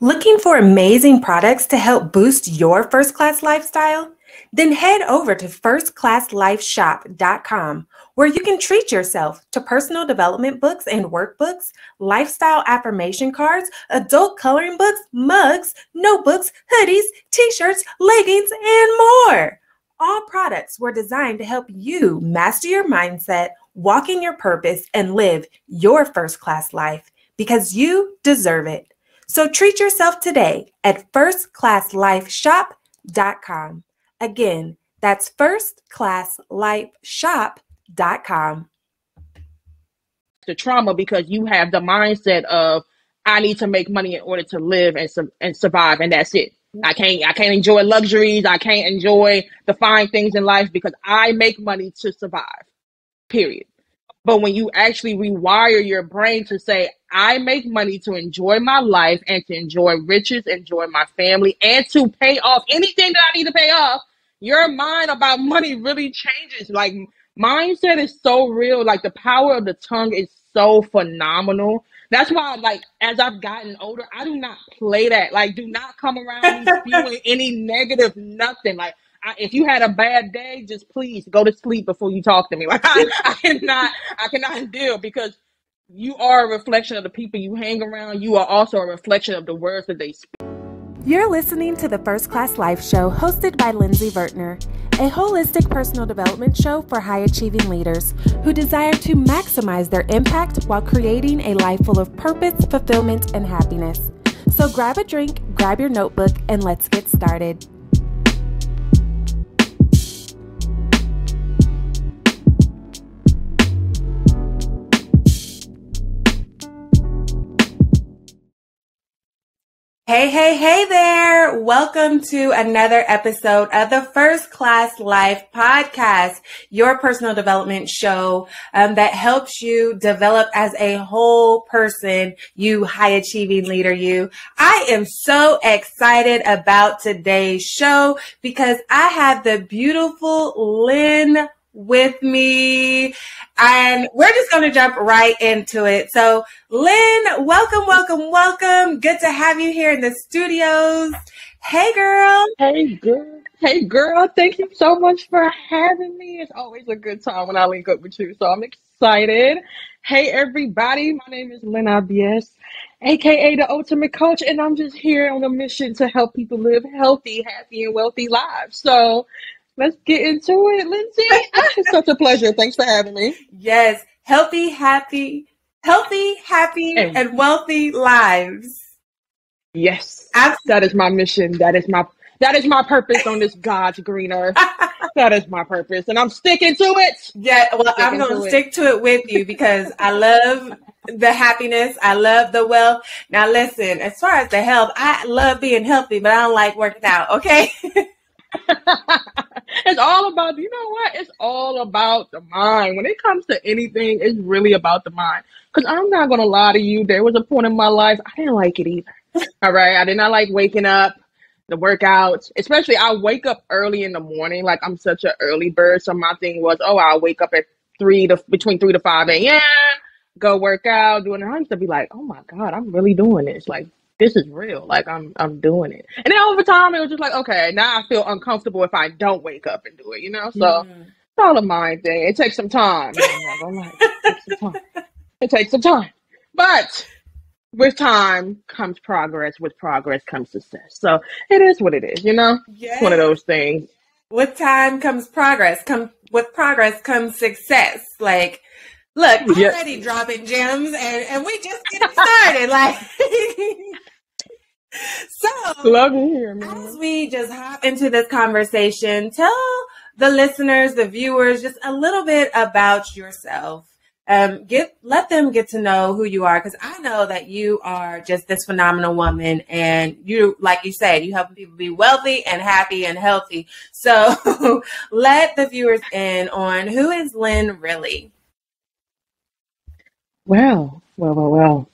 Looking for amazing products to help boost your first class lifestyle? Then head over to firstclasslifeshop.com where you can treat yourself to personal development books and workbooks, lifestyle affirmation cards, adult coloring books, mugs, notebooks, hoodies, t shirts, leggings, and more. All products were designed to help you master your mindset, walk in your purpose, and live your first class life because you deserve it. So treat yourself today at firstclasslifeshop.com. Again, that's firstclasslifeshop.com. The trauma because you have the mindset of I need to make money in order to live and su- and survive, and that's it. I can't I can't enjoy luxuries. I can't enjoy the fine things in life because I make money to survive. Period. But when you actually rewire your brain to say, I make money to enjoy my life and to enjoy riches, enjoy my family, and to pay off anything that I need to pay off, your mind about money really changes. Like mindset is so real. Like the power of the tongue is so phenomenal. That's why, like, as I've gotten older, I do not play that. Like, do not come around spewing any negative nothing. Like, I, if you had a bad day, just please go to sleep before you talk to me. Like I, I cannot, I cannot deal because you are a reflection of the people you hang around. You are also a reflection of the words that they speak. You're listening to the First Class Life Show hosted by Lindsey Vertner, a holistic personal development show for high achieving leaders who desire to maximize their impact while creating a life full of purpose, fulfillment, and happiness. So grab a drink, grab your notebook, and let's get started. Hey, hey, hey there. Welcome to another episode of the First Class Life podcast, your personal development show um, that helps you develop as a whole person, you high achieving leader, you. I am so excited about today's show because I have the beautiful Lynn with me. And we're just going to jump right into it. So, Lynn, welcome, welcome, welcome. Good to have you here in the studios. Hey, girl. Hey, girl. Hey, girl. Thank you so much for having me. It's always a good time when I link up with you. So, I'm excited. Hey, everybody. My name is Lynn Abies, aka the Ultimate Coach, and I'm just here on a mission to help people live healthy, happy, and wealthy lives. So, Let's get into it, Lindsey. it's such a pleasure. Thanks for having me. Yes, healthy, happy, healthy, happy, and, and wealthy lives. Yes, Absolutely. that is my mission. That is my that is my purpose on this God's green earth. that is my purpose, and I'm sticking to it. Yeah, well, I'm going to stick to it with you because I love the happiness. I love the wealth. Now, listen, as far as the health, I love being healthy, but I don't like working out. Okay. it's all about you know what? It's all about the mind. When it comes to anything it's really about the mind. Because i'm not gonna lie to you there was a point in my life i didn't like it either. All right? I did not like waking up the workouts especially i wake up early in the morning like i'm such an early bird so my thing was oh i'll wake up at three to between three to five a.m go work out doing i used to be like oh my god i'm really doing this. Like this is real. Like I'm I'm doing it. And then over time it was just like, okay, now I feel uncomfortable if I don't wake up and do it, you know? So mm-hmm. it's all a mind thing. It takes some time. It takes some time. It takes some time. But with time comes progress. With progress comes success. So it is what it is, you know? Yeah. One of those things. With time comes progress. Come with progress comes success. Like Look, already dropping gems, and, and we just getting started. like, so love to hear, man. As we just hop into this conversation, tell the listeners, the viewers, just a little bit about yourself. Um, get let them get to know who you are because I know that you are just this phenomenal woman, and you, like you said, you help people be wealthy and happy and healthy. So let the viewers in on who is Lynn really. Well, well, well, well.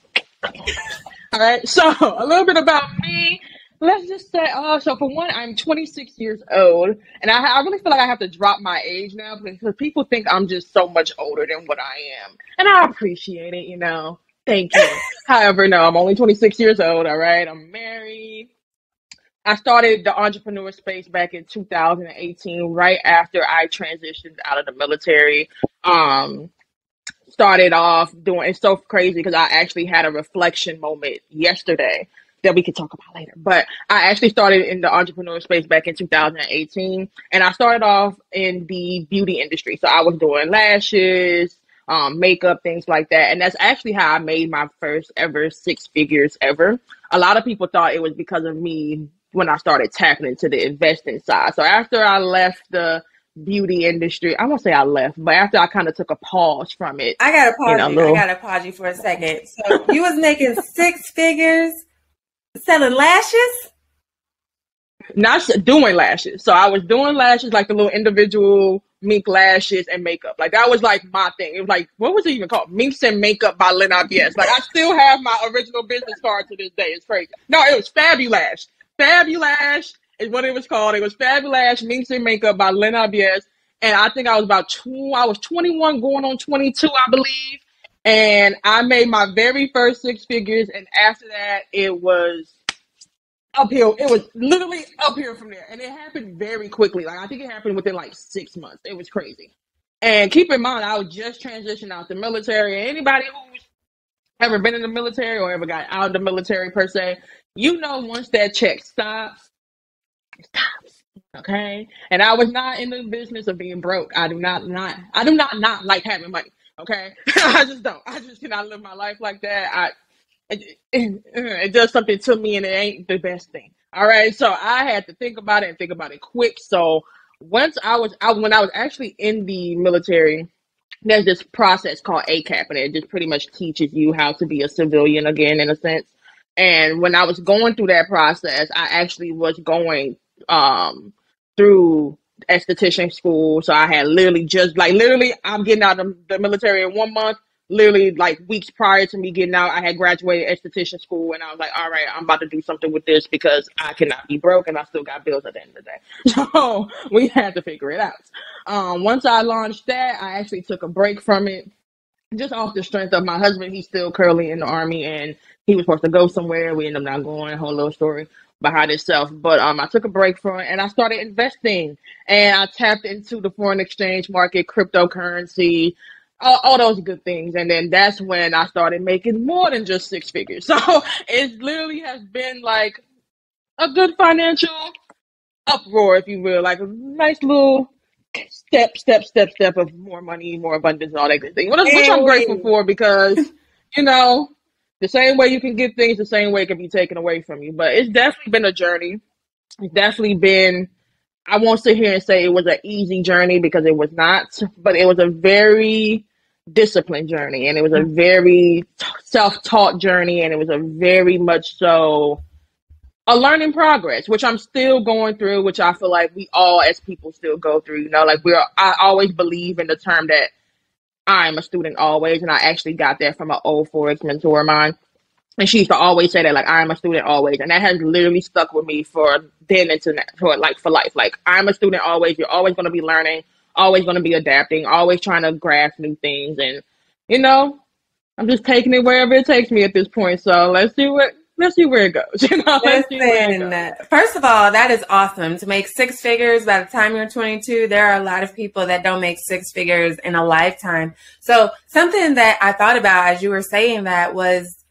All right. So a little bit about me. Let's just say, oh, so for one, I'm 26 years old, and I, I really feel like I have to drop my age now because people think I'm just so much older than what I am, and I appreciate it. You know, Thank you. However, no, I'm only 26 years old. All right, I'm married. I started the entrepreneur space back in 2018, right after I transitioned out of the military. Um, started off doing it's so crazy because I actually had a reflection moment yesterday that we could talk about later. But I actually started in the entrepreneur space back in 2018, and I started off in the beauty industry. So I was doing lashes, um, makeup, things like that, and that's actually how I made my first ever six figures ever. A lot of people thought it was because of me when I started tapping into the investing side. So after I left the beauty industry. I won't say I left, but after I kind of took a pause from it. I gotta pause you. Know, you. Little... I gotta pause you for a second. So you was making six figures selling lashes? Not doing lashes. So I was doing lashes like the little individual mink lashes and makeup. Like that was like my thing. It was like what was it even called? Minks and makeup by Lynn Yes. Like I still have my original business card to this day. It's crazy. No, it was Fabulash. Fabulash is what it was called. It was Fabulash Minks and Makeup by Lynn Abies. And I think I was about two, I was 21 going on 22, I believe. And I made my very first six figures. And after that, it was uphill. It was literally uphill from there. And it happened very quickly. Like I think it happened within like six months. It was crazy. And keep in mind, I was just transitioning out the military. Anybody who's ever been in the military or ever got out of the military per se, you know once that check stops, stops. Okay. And I was not in the business of being broke. I do not not I do not not like having money. Okay. I just don't. I just cannot live my life like that. I it, it, it does something to me and it ain't the best thing. All right. So I had to think about it and think about it quick. So once I was out when I was actually in the military, there's this process called ACAP, and it just pretty much teaches you how to be a civilian again, in a sense. And when I was going through that process, I actually was going um through esthetician school. So I had literally just like literally I'm getting out of the military in one month. Literally like weeks prior to me getting out, I had graduated esthetician school and I was like, all right, I'm about to do something with this because I cannot be broke and I still got bills at the end of the day. So we had to figure it out. Um, once I launched that, I actually took a break from it just off the strength of my husband. He's still currently in the army and he was supposed to go somewhere. We ended up not going, whole little story behind itself. But um, I took a break from it and I started investing and I tapped into the foreign exchange market, cryptocurrency, all, all those good things. And then that's when I started making more than just six figures. So it literally has been like a good financial uproar, if you will, like a nice little step, step, step, step of more money, more abundance, and all that good thing. Which I'm grateful for because, you know, the same way you can get things, the same way it can be taken away from you. But it's definitely been a journey. It's definitely been. I won't sit here and say it was an easy journey because it was not, but it was a very disciplined journey, and it was a mm-hmm. very self-taught journey, and it was a very much so a learning progress, which I'm still going through, which I feel like we all as people still go through. You know, like we're I always believe in the term that I'm a student always, and I actually got that from an old forex mentor of mine. And she used to always say that, like, I'm a student always. And that has literally stuck with me for then into for like for life. Like, I'm a student always. You're always going to be learning, always going to be adapting, always trying to grasp new things. And, you know, I'm just taking it wherever it takes me at this point. So let's see what let's see where it goes. You know, Listen, goes. first of all, that is awesome to make six figures by the time you're 22. There are a lot of people that don't make six figures in a lifetime. So something that I thought about as you were saying that was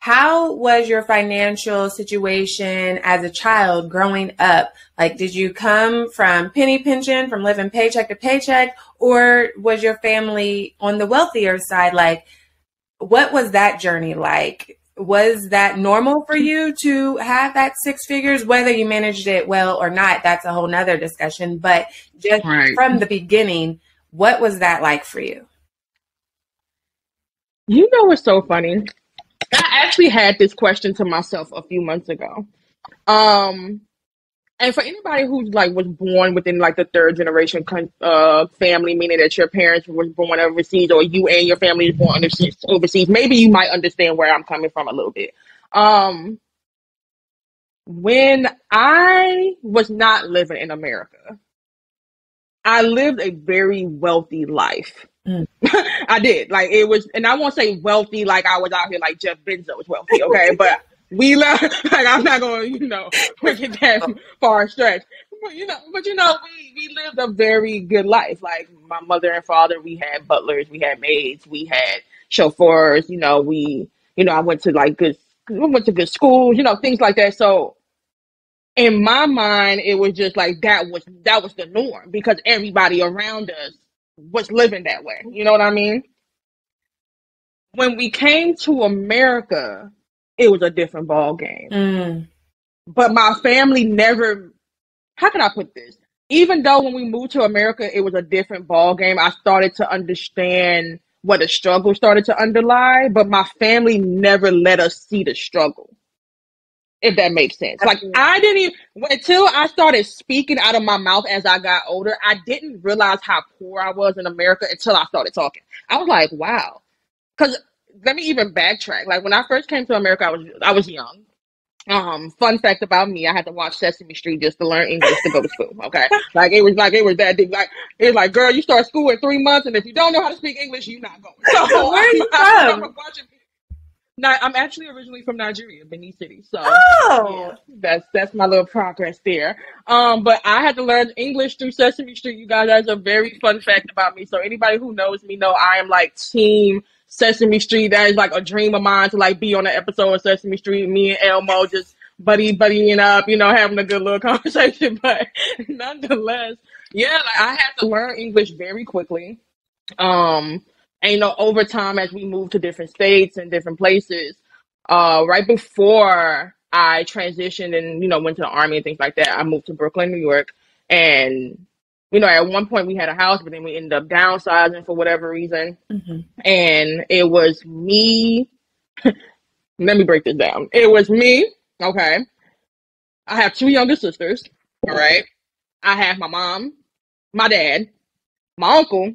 how was your financial situation as a child growing up? Like, did you come from penny pension, from living paycheck to paycheck, or was your family on the wealthier side? Like, what was that journey like? Was that normal for you to have that six figures? Whether you managed it well or not that's a whole nother discussion. But just right. from the beginning what was that like for you? You know what's so funny? I actually had this question to myself a few months ago. Um and for anybody who's like was born within like the third generation uh, family, meaning that your parents were born overseas, or you and your family was born overseas, maybe you might understand where I'm coming from a little bit. Um, when I was not living in America, I lived a very wealthy life. Mm. I did. Like it was, and I won't say wealthy like I was out here like Jeff Bezos wealthy, okay? but we love like I'm not going, to you know, make it that far stretch. But you know, but you know, we we lived a very good life. Like my mother and father, we had butlers, we had maids, we had chauffeurs. You know, we, you know, I went to like good, we went to good schools. You know, things like that. So in my mind, it was just like that was that was the norm because everybody around us was living that way. You know what I mean? When we came to America, it was a different ball game. Mm. But my family never how can I put this? Even though when we moved to America it was a different ball game, I started to understand what the struggle started to underlie, but my family never let us see the struggle if that makes sense. Like I didn't even until I started speaking out of my mouth as I got older, I didn't realize how poor I was in America until I started talking. I was like, wow. Cause let me even backtrack. Like when I first came to America, I was I was young. Um, fun fact about me, I had to watch Sesame Street just to learn English to go to school. Okay. Like it was like it was that deep. Like it was like, girl, you start school in three months and if you don't know how to speak English, you're not going. So Where are you I, from? watching I'm actually originally from Nigeria, Benin City. So oh. yeah, that's that's my little progress there. Um, but I had to learn English through Sesame Street. You guys, that's a very fun fact about me. So anybody who knows me know I am like team Sesame Street. That is like a dream of mine to like be on an episode of Sesame Street. Me and Elmo just buddy buddying up, you know, having a good little conversation. But nonetheless, yeah, like I had to learn English very quickly. Um, and you know, over time as we moved to different states and different places, uh, right before I transitioned and you know went to the army and things like that, I moved to Brooklyn, New York, and you know, at one point we had a house, but then we ended up downsizing for whatever reason, mm-hmm. and it was me. let me break this down. It was me. Okay, I have two younger sisters. All right, I have my mom, my dad, my uncle,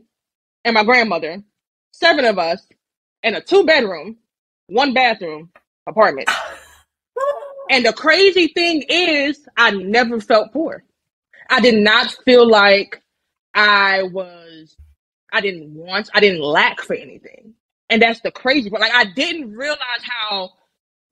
and my grandmother seven of us in a two bedroom, one bathroom apartment. and the crazy thing is, I never felt poor. I did not feel like I was, I didn't want, I didn't lack for anything. And that's the crazy part. Like, I didn't realize how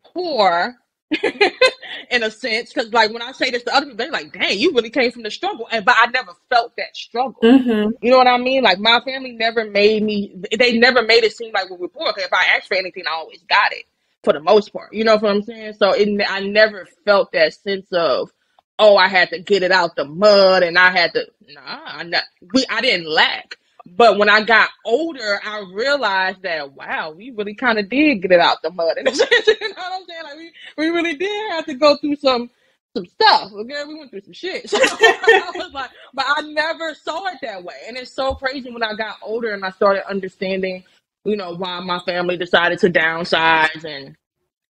poor in a sense. Because like when I say this to other people, they're like, "Dang, you really came from the struggle," and but I never felt that struggle. Mm-hmm. You know what I mean? Like my family never made me. They never made it seem like we were poor. Because if I asked for anything, I always got it for the most part. You know what I'm saying? So it, I never felt that sense of. Oh, I had to get it out the mud, and I had to. Nah, I, not, we. I didn't lack. But when I got older, I realized that wow, we really kind of did get it out the mud. you know what I'm saying? Like we, we really did have to go through some some stuff. Okay, we went through some shit. So I was like, but I never saw it that way. And it's so crazy when I got older and I started understanding, you know, why my family decided to downsize and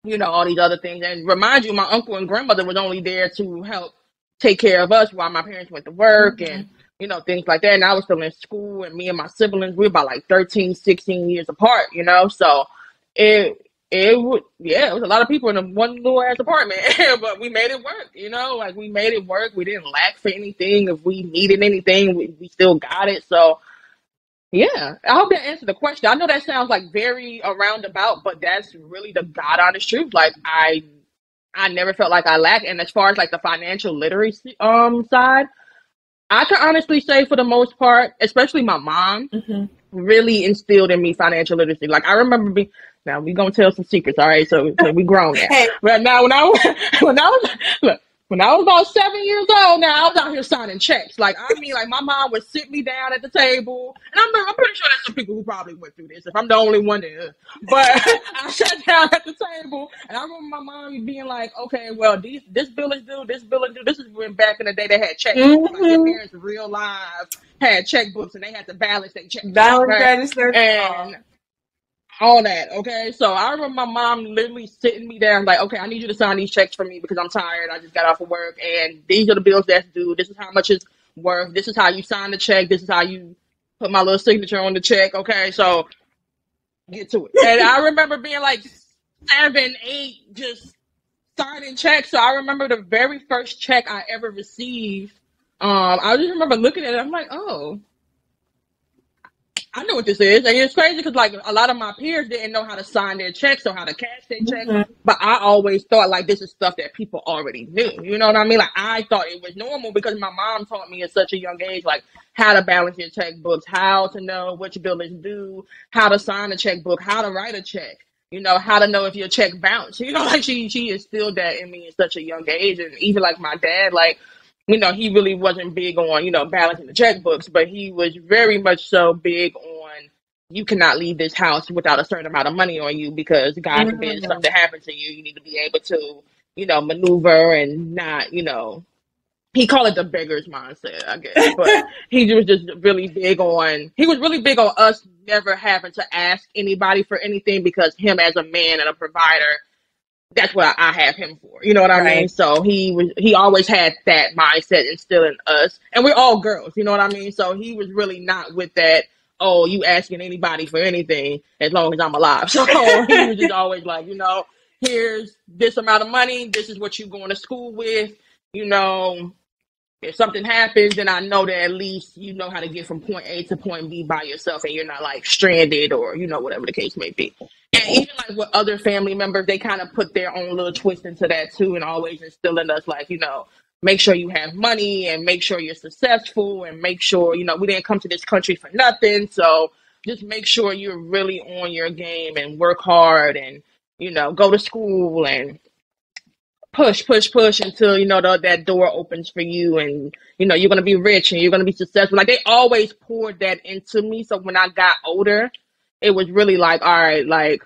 you know all these other things. And remind you, my uncle and grandmother was only there to help take care of us while my parents went to work mm-hmm. and you know, things like that. And I was still in school, and me and my siblings, we were about like 13, 16 years apart, you know. So it it would yeah, it was a lot of people in a one little ass apartment, but we made it work, you know. Like we made it work. We didn't lack for anything. If we needed anything, we, we still got it. So yeah, I hope that answered the question. I know that sounds like very around about, but that's really the god honest truth. Like I I never felt like I lacked. And as far as like the financial literacy um side, I can honestly say, for the most part, especially my mom, mm-hmm. really instilled in me financial literacy. Like I remember being. Now we gonna tell some secrets, all right? So, so we grown now. hey. But now when I when I was look, when I was about seven years old, now I was out here signing checks. Like I mean, like my mom would sit me down at the table, and I'm, I'm pretty sure there's some people who probably went through this. If I'm the only one there, but I sat down at the table, and I remember my mom being like, "Okay, well, these, this bill is due, this bill is due." This is when back in the day they had checks. Mm-hmm. Like their parents, real live, had checkbooks, and they had to balance their checks. Balance right? That is their and all that. Okay. So I remember my mom literally sitting me down, like, okay, I need you to sign these checks for me because I'm tired. I just got off of work and these are the bills that's due. This is how much it's worth. This is how you sign the check. This is how you put my little signature on the check. Okay. So get to it. And I remember being like seven, eight, just signing checks. So I remember the very first check I ever received. Um, I just remember looking at it. I'm like, oh, I know what this is, and it's crazy because like a lot of my peers didn't know how to sign their checks or how to cash their checks. Mm-hmm. But I always thought like this is stuff that people already knew. You know what I mean? Like I thought it was normal because my mom taught me at such a young age, like how to balance your checkbooks, how to know which bill is due, how to sign a checkbook, how to write a check. You know how to know if your check bounced. You know, like she she instilled that in me at such a young age, and even like my dad, like you know, he really wasn't big on, you know, balancing the checkbooks, but he was very much so big on you cannot leave this house without a certain amount of money on you because God forbid mm-hmm. something happens to you, you need to be able to, you know, maneuver and not, you know, he called it the beggar's mindset, I guess. But he was just really big on he was really big on us never having to ask anybody for anything because him as a man and a provider, that's what I have him for. You know what I right. mean? So he was he always had that mindset instilled in us. And we're all girls, you know what I mean? So he was really not with that, oh, you asking anybody for anything as long as I'm alive. So he was just always like, you know, here's this amount of money, this is what you're going to school with, you know, if something happens, then I know that at least you know how to get from point A to point B by yourself, and you're not like stranded or you know whatever the case may be. And even like with other family members, they kind of put their own little twist into that too, and always instilling us like you know make sure you have money and make sure you're successful and make sure you know we didn't come to this country for nothing, so just make sure you're really on your game and work hard and you know go to school and push, push, push until you know the, that door opens for you, and you know you're gonna be rich and you're gonna be successful. Like they always poured that into me. So when I got older, it was really like, all right, like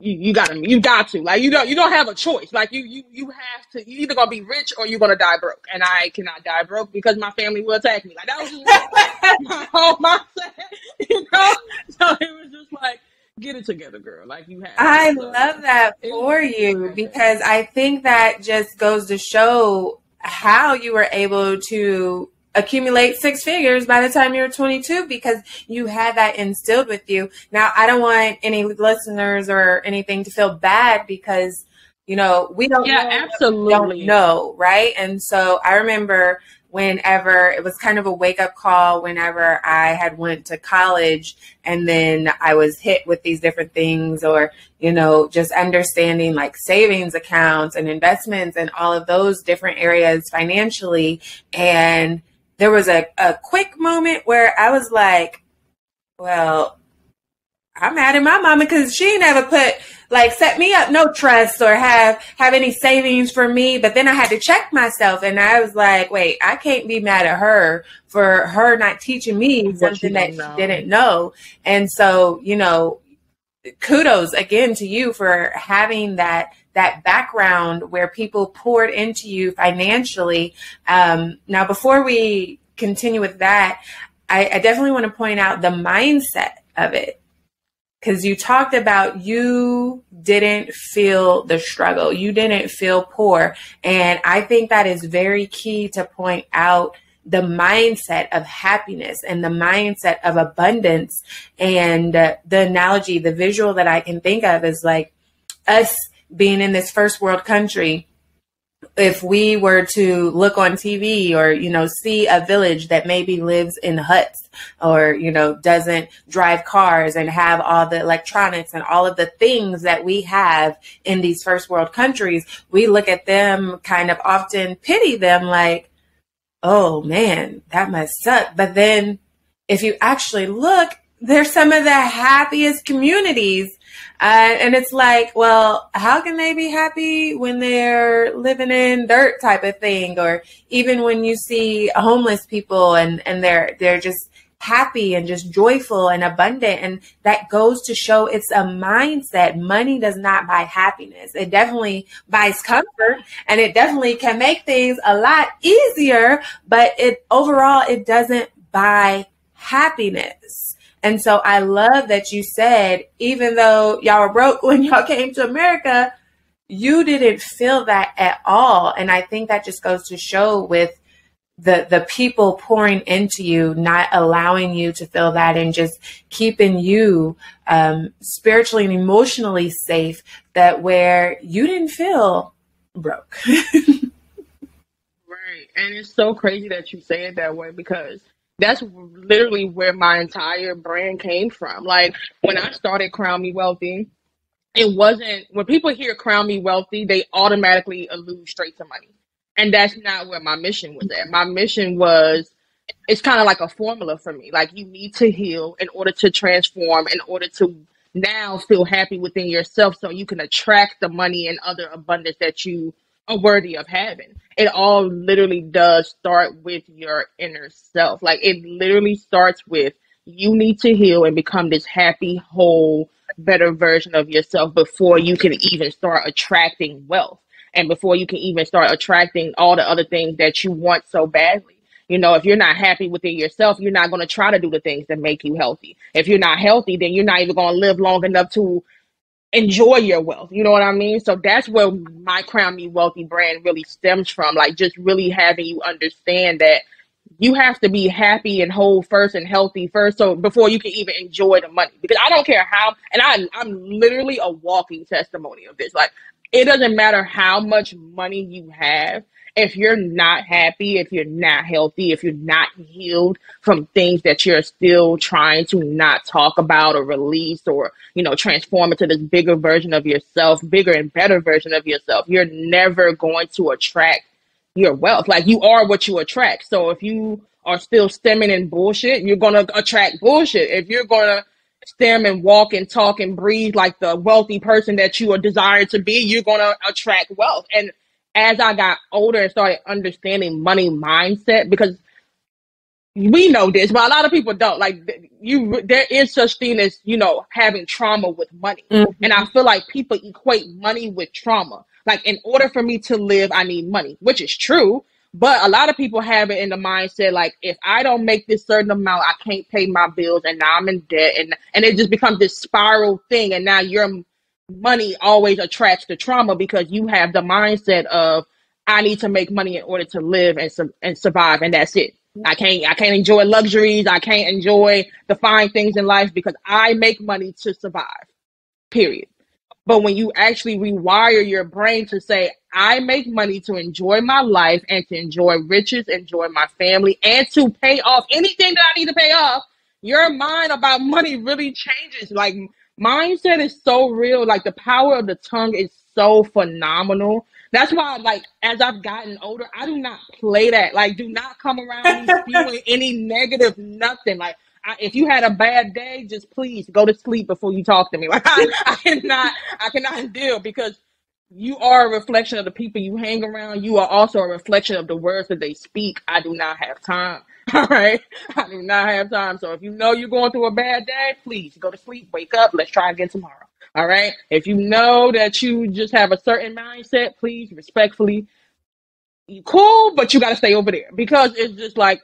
you, you gotta you got to. Like you don't you don't have a choice. Like you you you have to you either gonna be rich or you're gonna die broke. And i cannot die broke because my family will attack me. Like that was just my whole mindset you know? So it was just like get it together, girl. Like you have. I so, love that for you because I think that just goes to show how you were able to accumulate six figures by the time you're 22 because you had that instilled with you. Now, I don't want any listeners or anything to feel bad because you know we don't yeah know absolutely. don't know right? And so i remember whenever it was kind of a wake up call whenever I had went to college and then I was hit with these different things or you know just understanding like savings accounts and investments and all of those different areas financially. And there was a, a quick moment where I was like well I'm mad at my mama because she never put like set me up no trust or have have any savings for me. But then I had to check myself, and I was like, wait, I can't be mad at her for her not teaching me something that know. she didn't know. And so, you know, kudos again to you for having that that background where people poured into you financially. Um, now, before we continue with that, I, I definitely want to point out the mindset of it because you talked about you didn't feel the struggle, you didn't feel poor. And I think that is very key to point out the mindset of happiness and the mindset of abundance. And uh, the analogy, the visual that I can think of is like us being in this first world country if we were to look on TV or, you know, see a village that maybe lives in huts or, you know, doesn't drive cars and have all the electronics and all of the things that we have in these first world countries, we look at them kind of often pity them like, oh man, that must suck. But then if you actually look, they're some of the happiest communities uh, and it's like, well, how can they be happy when they're living in dirt type of thing? Or even when you see homeless people and, and they're, they're just happy and just joyful and abundant. And that goes to show it's a mindset. Money does not buy happiness. It definitely buys comfort and it definitely can make things a lot easier, but it overall, it doesn't buy happiness. And so I love that you said, even though y'all were broke when y'all came to America, you didn't feel that at all. And I think that just goes to show with the the people pouring into you, not allowing you to feel that and just keeping you um, spiritually and emotionally safe that where you didn't feel broke. right. And it's so crazy that you say it that way because that's literally where my entire brand came from. Like when I started Crown Me Wealthy, it wasn't when people hear Crown Me Wealthy, they automatically allude straight to money. And that's not where my mission was at. My mission was it's kind of like a formula for me. Like you need to heal in order to transform, in order to now feel happy within yourself so you can attract the money and other abundance that you are worthy of having. It all literally does start with your inner self. Like it literally starts with you need to heal and become this happy, whole, better version of yourself before you can even start attracting wealth and before you can even start attracting all the other things that you want so badly. You know, if you're not happy within yourself, you're not going to try to do the things that make you healthy. If you're not healthy, then you're not even going to live long enough to enjoy your wealth. You know what I mean? So that's where my Crown Me Wealthy brand really stems from. Like just really having you understand that you have to be happy and whole first and healthy first so before you can even enjoy the money because i don't care how and I, i'm literally a walking testimony of this like it doesn't matter how much money you have if you're not happy, if you're not healthy, if you're not healed from things that you're still trying to not talk about or release or, you know, transform into this bigger version of yourself, bigger and better version of yourself, you're never going to attract your wealth. Like you are what you attract. So if you are still stemming in bullshit, you're going to attract bullshit. If you're going to stem and walk and talk and breathe like the wealthy person that you are desired to be, you're going to attract wealth. And as I got older and started understanding money mindset, because we know this, but a lot of people don't. Like you, there is such thing as you know having trauma with money, mm-hmm. and I feel like people equate money with trauma. Like in order for me to live, I need money, which is true. But a lot of people have it in the mindset like if I don't make this certain amount, I can't pay my bills, and now I'm in debt, and and it just becomes this spiral thing. And now you're money always attracts the trauma because you have the mindset of I need to make money in order to live and su- and survive, and that's it. I can't I can't enjoy luxuries. I can't enjoy the fine things in life because I make money to survive. Period. But when you actually rewire your brain to say, I make money to enjoy my life and to enjoy riches, enjoy my family, and to pay off anything that I need to pay off, your mind about money really changes. Like mindset is so real. Like the power of the tongue is so phenomenal. That's why, like, as I've gotten older, I do not play that. Like, do not come around me spewing any negative nothing. Like, I, if you had a bad day, just please go to sleep before you talk to me. Like, I, I cannot, I cannot deal because you are a reflection of the people you hang around. You are also a reflection of the words that they speak. I do not have time. All right. I do not have time. So if you know you're going through a bad day, please go to sleep, wake up, let's try again tomorrow. All right. If you know that you just have a certain mindset, please respectfully, you cool, but you got to stay over there because it's just like,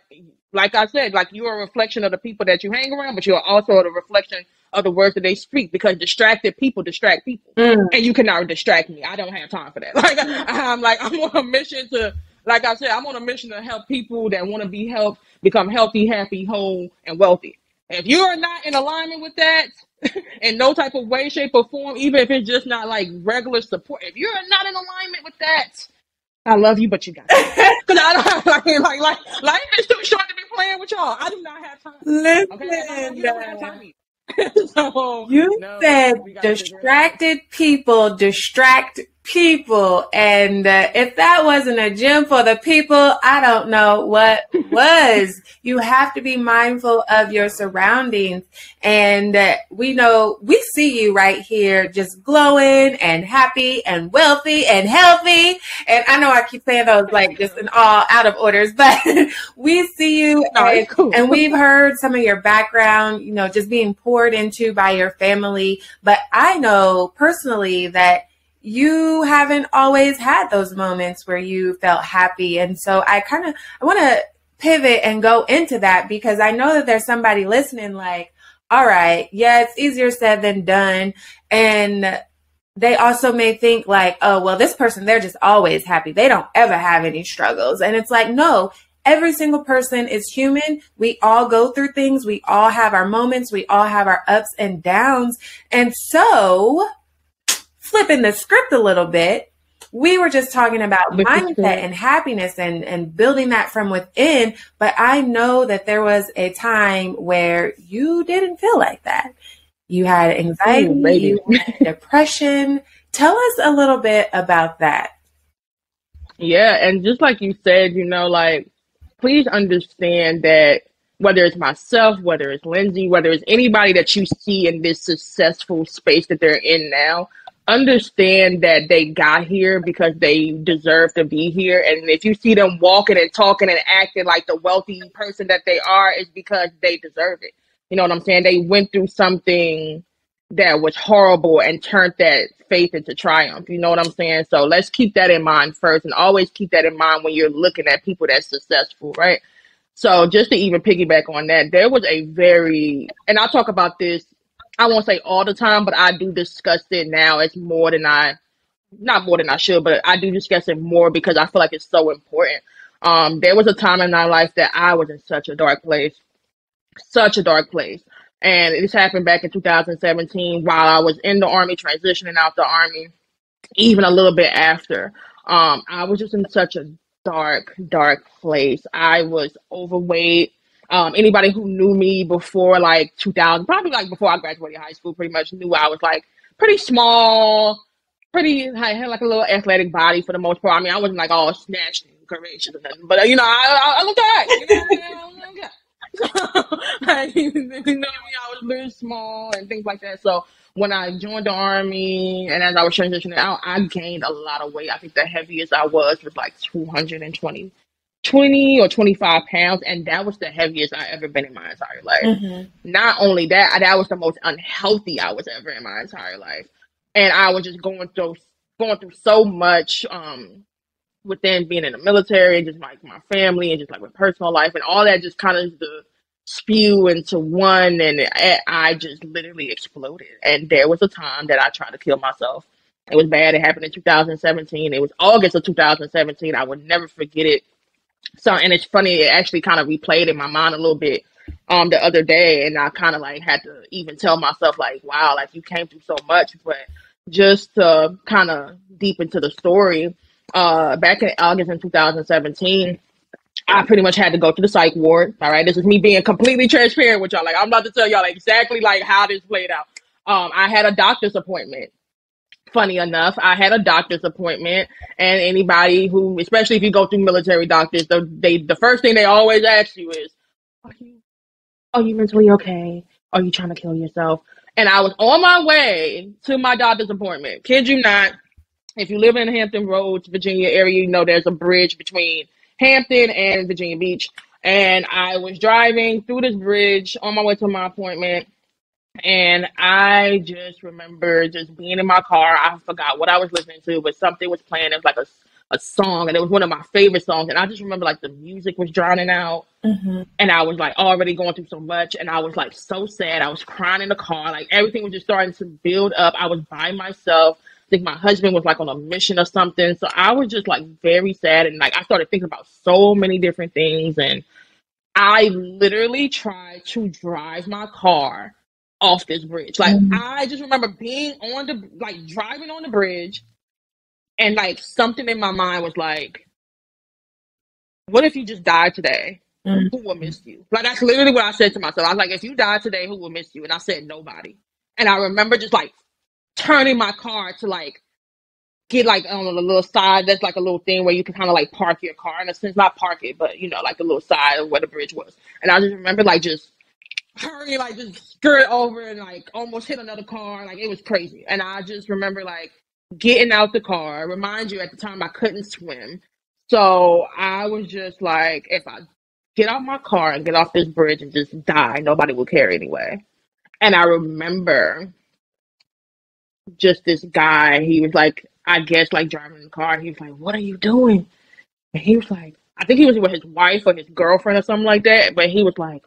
like I said, like you're a reflection of the people that you hang around, but you're also a reflection of the words that they speak because distracted people distract people. Mm. And you cannot distract me. I don't have time for that. Like I'm like I'm on a mission to like I said, I'm on a mission to help people that want to be helped become healthy, happy, whole, and wealthy. If you are not in alignment with that in no type of way, shape, or form, even if it's just not like regular support, if you're not in alignment with that, I love you, but you got Because I don't have like, like, like, life is too short to be playing with y'all. I do not have time. Listen, okay? you don't have time so, you no, said distracted people distract people. And uh, if that wasn't a gym for the people, I don't know what was. you have to be mindful of your surroundings. And uh, we know, we see you right here just glowing and happy and wealthy and healthy. And I know I keep saying those like just in all out of orders, but we see you and, cool. and we've heard some of your background, you know, just being poured into by your family. But I know personally that you haven't always had those moments where you felt happy. And so I kind of I want to pivot and go into that because I know that there's somebody listening like, all right, yeah, it's easier said than done. And they also may think like, oh, well, this person, they're just always happy. They don't ever have any struggles. And it's like, no, every single person is human. We all go through things. We all have our moments. We all have our ups and downs. And so flipping the script a little bit, we were just talking about mindset and happiness and, and building that from within. But I know that there was a time where you didn't feel like that. You had anxiety, Ooh, you had depression. Tell us a little bit about that. Yeah, and just like you said, you know, like please understand that whether it's myself, whether it's Lindsey, whether it's anybody that you see in this successful space that they're in now, understand that they got here because they deserve to be here. And if you see them walking and talking and acting like the wealthy person that they are, it's because they deserve it. You know what I'm saying? They went through something that was horrible and turned that faith into triumph. You know what I'm saying? So let's keep that in mind first and always keep that in mind when you're looking at people that's successful, right? So just to even piggyback on that, there was a very, and I'll talk about this, I won't say all the time, but I do discuss it now. It's more than I, not more than I should, but I do discuss it more because I feel like it's so important. Um, there was a time in my life that I was in such a dark place, such a dark place. And this happened back in 2017 while I was in the army, transitioning out the army, even a little bit after. Um, I was just in such a dark, dark place. I was overweight. Um, anybody who knew me before like 2000, probably like before I graduated high school, pretty much knew I was like pretty small, pretty, I had like a little athletic body for the most part. I mean, I wasn't like all snatched and courageous or nothing, but uh, you know, I, I, I looked alright. You know, I, you know, I was very small and things like that. So when I joined the army and as I was transitioning out, I gained a lot of weight. I think the heaviest I was was like 220, 20 or 25 pounds. And that was the heaviest I ever been in my entire life. Mm-hmm. Not only that, that was the most unhealthy I was ever in my entire life. And I was just going through, going through so much, um, within being in the military, and just like my family and just like my personal life and all that just kind of the spew into one and I just literally exploded. And there was a time that I tried to kill myself. It was bad. It happened in 2017. It was August of 2017. I would never forget it. So, and it's funny, it actually kind of replayed in my mind a little bit um the other day and I kind of like had to even tell myself like wow like you came through so much but just to kind of deep into the story uh back in August in 2017 I pretty much had to go to the psych ward. All right, this is me being completely transparent with y'all. Like I'm about to tell y'all exactly like how this played out. Um, I had a doctor's appointment. Funny enough, I had a doctor's appointment, and anybody who, especially if you go through military doctors, the they the first thing they always ask you is, "Are you, are you mentally okay? Are you trying to kill yourself?" And I was on my way to my doctor's appointment. Kid you not, if you live in Hampton Roads, Virginia area, you know there's a bridge between Hampton and Virginia Beach. And I was driving through this bridge on my way to my appointment. And I just remember just being in my car. I forgot what I was listening to, but something was playing. It was like a, a song, and it was one of my favorite songs. And I just remember like the music was drowning out. Mm-hmm. And I was like already going through so much. And I was like so sad. I was crying in the car. Like everything was just starting to build up. I was by myself I think my husband was like on a mission or something. So I was just like very sad and like I started thinking about so many different things and I literally tried to drive my car off this bridge. Like mm-hmm. I just remember being on the like driving on the bridge and like something in my mind was like what if you just died today? Mm-hmm. Who will miss you? Like that's literally what I said to myself. I was like, if you die today, who will miss you? And I said nobody. And I remember just like turning my car to like get like on a little side that's like a little thing where you can kind of like park your car in a sense not park it but you know like a little side of where the bridge was and i just remember like just hurry like just skirt over and like almost hit another car like it was crazy and i just remember like getting out the car remind you at the time i couldn't swim so i was just like if i get out my car and get off this bridge and just die nobody will care anyway and i remember just this guy. He was like, I guess, like driving the car. He was like, "What are you doing?" And he was like, I think he was with his wife or his girlfriend or something like that. But he was like,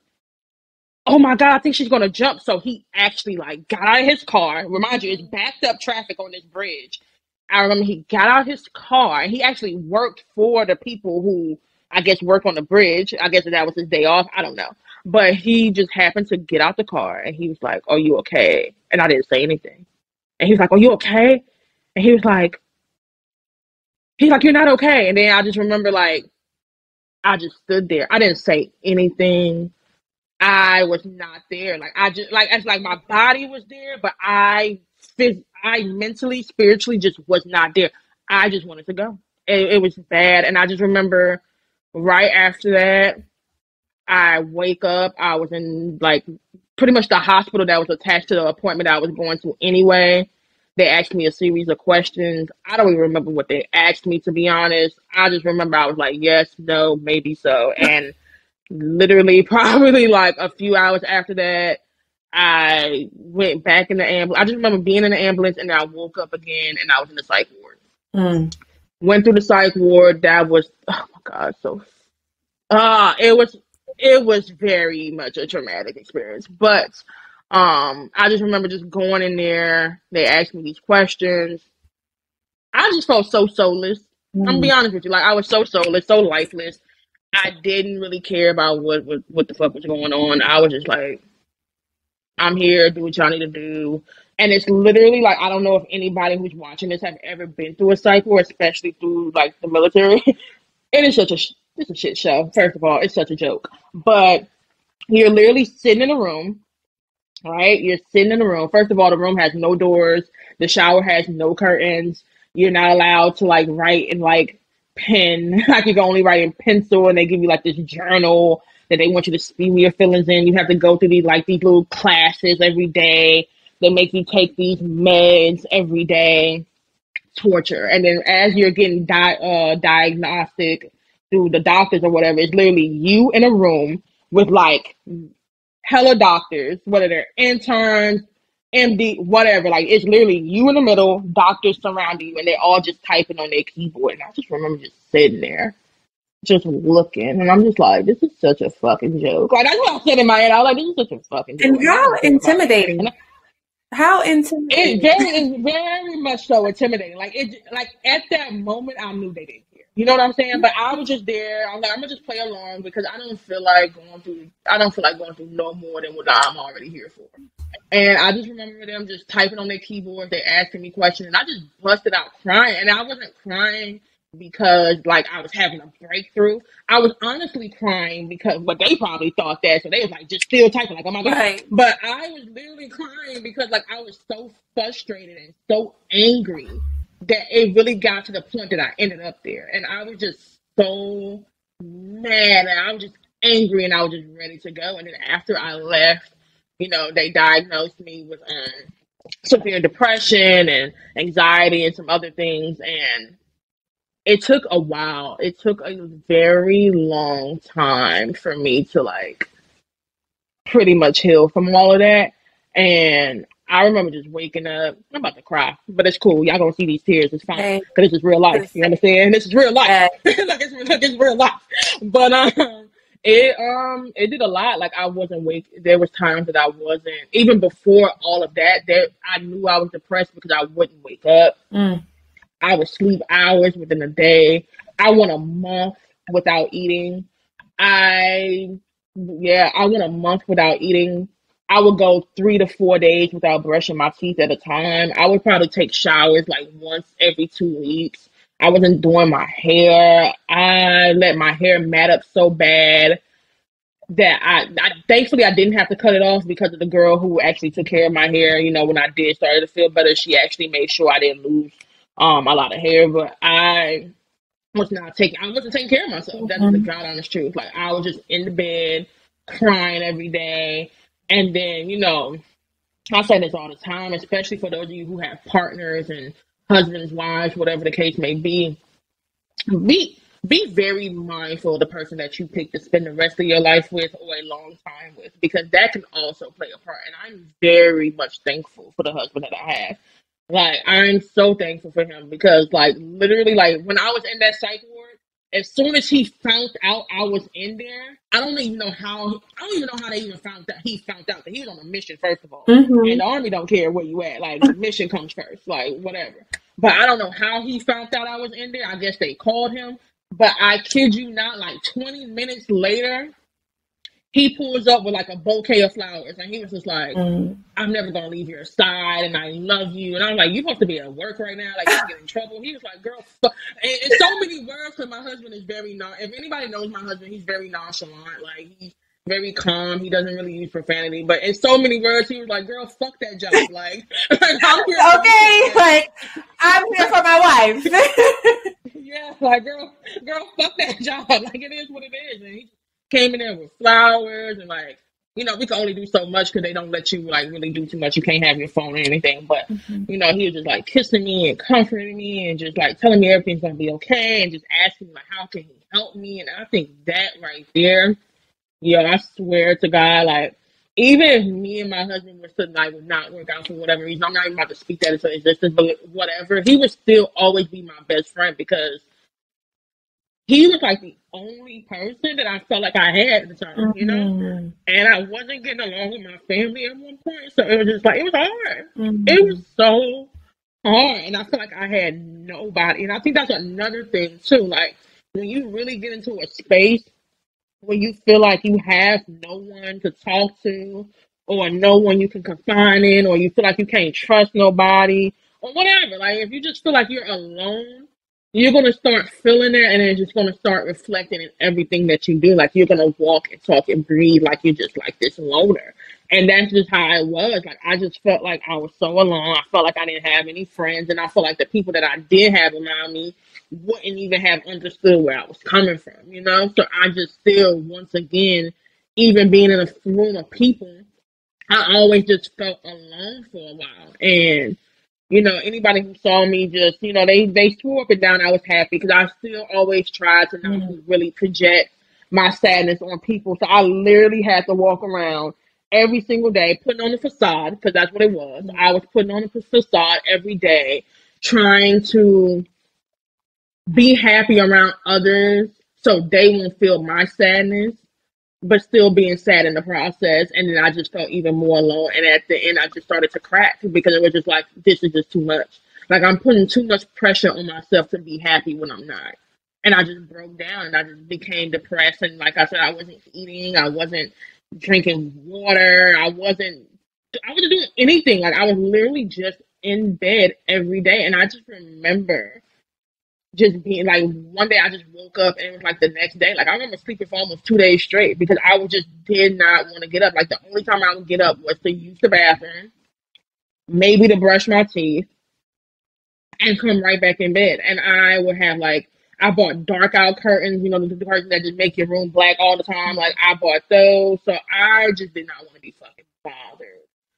"Oh my god, I think she's gonna jump." So he actually like got out of his car. Remind you, it's backed up traffic on this bridge. I remember he got out his car he actually worked for the people who I guess work on the bridge. I guess that was his day off. I don't know. But he just happened to get out the car and he was like, Are you okay? And I didn't say anything. And he was like, Are you okay? And he was like, he's like, You're not okay. And then I just remember like I just stood there. I didn't say anything. I was not there. Like I just like it's like my body was there, but I phys- I mentally, spiritually just was not there. I just wanted to go. It, it was bad, and I just remember right after that, I wake up. I was in like pretty much the hospital that was attached to the appointment I was going to anyway. They asked me a series of questions. I don't even remember what they asked me to be honest. I just remember I was like, yes, no, maybe so. And literally probably like a few hours after that, I went back in the ambulance. I just remember being in the ambulance and then I woke up again and I was in the psych ward. Mm. Went through the psych ward. That was oh my god, so uh it was it was very much a traumatic experience. But um I just remember just going in there. They asked me these questions. I just felt so soulless. I'm gonna be Mm. honest with you. Like I was so soulless, so lifeless. I didn't really care about what what, what the fuck was going on. I was just like, I'm here, do what y'all need to do. And it's literally like I don't know if anybody who's watching this have ever been through a cycle, especially through like the military. it is such a it's a shit show. First of all, it's such a joke. But you're literally sitting in a room, right? You're sitting in a room. First of all, the room has no doors. The shower has no curtains. You're not allowed to like write in like pen. Like you can only write in pencil, and they give you like this journal that they want you to spew your feelings in. You have to go through these like these little classes every day. They make you take these meds every day. Torture, and then as you're getting di- uh, diagnostic through the doctors or whatever, it's literally you in a room with like hella doctors, whether they're interns, MD, whatever. Like it's literally you in the middle, doctors surrounding you, and they're all just typing on their keyboard. And I just remember just sitting there, just looking, and I'm just like, this is such a fucking joke. Like that's what I said in my head. I was like, this is such a fucking joke. And how don't care about it. intimidating. How it intimidating. very is very much so intimidating. Like it, like at that moment, I knew they didn't care. You know what I'm saying? But I was just there. I'm like, I'm gonna just play along because I don't feel like going through. I don't feel like going through no more than what I'm already here for. And I just remember them just typing on their keyboard. They asking me questions, and I just busted out crying. And I wasn't crying because like I was having a breakthrough. I was honestly crying because, but they probably thought that, so they was like just still typing, like, oh my god. Right. But I was literally crying because like I was so frustrated and so angry that it really got to the point that I ended up there. And I was just so mad and I was just angry and I was just ready to go. And then after I left, you know, they diagnosed me with um severe depression and anxiety and some other things and it took a while. It took a very long time for me to like pretty much heal from all of that. And I remember just waking up. I'm about to cry, but it's cool. Y'all gonna see these tears. It's fine because this is real life. You understand? This is real life. Yeah. like it's like it's real life. But um, it um it did a lot. Like I wasn't wake. There was times that I wasn't even before all of that. That I knew I was depressed because I wouldn't wake up. Mm. I would sleep hours within a day. I went a month without eating. I, yeah, I went a month without eating. I would go three to four days without brushing my teeth at a time. I would probably take showers like once every two weeks. I wasn't doing my hair. I let my hair mat up so bad that I, I thankfully I didn't have to cut it off because of the girl who actually took care of my hair. You know, when I did start to feel better, she actually made sure I didn't lose um a lot of hair. But I was not taking I wasn't taking care of myself. That's the Mhm. god honest truth. Like I was just in the bed crying every day. And then, you know, I say this all the time, especially for those of you who have partners and husbands, wives, whatever the case may be. Be be very mindful of the person that you pick to spend the rest of your life with or a long time with, because that can also play a part. And I'm very much thankful for the husband that I have. Like I'm so thankful for him because like literally like when I was in that ward, as soon as he found out I was in there, I don't even know how I don't even know how they even found out he found out that he was on a mission first of all. And hmm the army don't care where you at. Like mission comes first. Like whatever. But I don't know how he found out I was in there. I guess they called him. But I kid you not, like 20 minutes later, he pulls up with like a bouquet of flowers and he was just like, mm. I'm never gonna leave your side and I love you. And I'm like, you supposed to be at work right now, like you get in trouble. He was like, girl, and, and so many words because my husband is very non if anybody knows my husband, he's very nonchalant. Like he's very calm. He doesn't really use profanity, but in so many words, he was like, "Girl, fuck that job." Like, like okay, like I'm here for my wife. yeah, like girl, girl, fuck that job. Like it is what it is. And he came in there with flowers and like you know, we can only do so much because they don't let you like really do too much. You can't have your phone or anything. But mm-hmm. you know, he was just like kissing me and comforting me and just like telling me everything's gonna be okay and just asking like how can he help me. And I think that right there, yo, I swear to God, like even if me and my husband were to like would not work out for whatever reason, I'm not even about to speak that into existence, but whatever, he would still always be my best friend because he was like the only person that I felt like I had at the time, you know? Mm-hmm. And I wasn't getting along with my family at one point. So it was just like, it was hard. Mm-hmm. It was so hard. And I felt like I had nobody. And I think that's another thing, too. Like, when you really get into a space where you feel like you have no one to talk to, or no one you can confine in, or you feel like you can't trust nobody, or whatever. Like, if you just feel like you're alone, you're gonna start feeling it and it's just gonna start reflecting in everything that you do. Like you're gonna walk and talk and breathe like you're just like this loner. And that's just how I was. Like I just felt like I was so alone. I felt like I didn't have any friends and I felt like the people that I did have around me wouldn't even have understood where I was coming from, you know? So I just still once again, even being in a room of people, I always just felt alone for a while. And you know, anybody who saw me just, you know, they they swore up and down I was happy because I still always tried to not mm. really project my sadness on people. So I literally had to walk around every single day putting on the facade because that's what it was. Mm. I was putting on the facade every day, trying to be happy around others so they won't feel my sadness but still being sad in the process. And then I just felt even more alone. And at the end, I just started to crack because it was just like, this is just too much. Like I'm putting too much pressure on myself to be happy when I'm not. And I just broke down and I just became depressed. And like I said, I wasn't eating, I wasn't drinking water, I wasn't, I wasn't doing anything. Like I was literally just in bed every day. And I just remember just being like one day I just woke up and it was like the next day. Like I remember sleeping for almost two days straight because I was just did not want to get up. Like the only time I would get up was to use the bathroom, maybe to brush my teeth, and come right back in bed. And I would have like I bought dark out curtains, you know, the curtains that just make your room black all the time. Like I bought those. So I just did not want to be fucking bothered.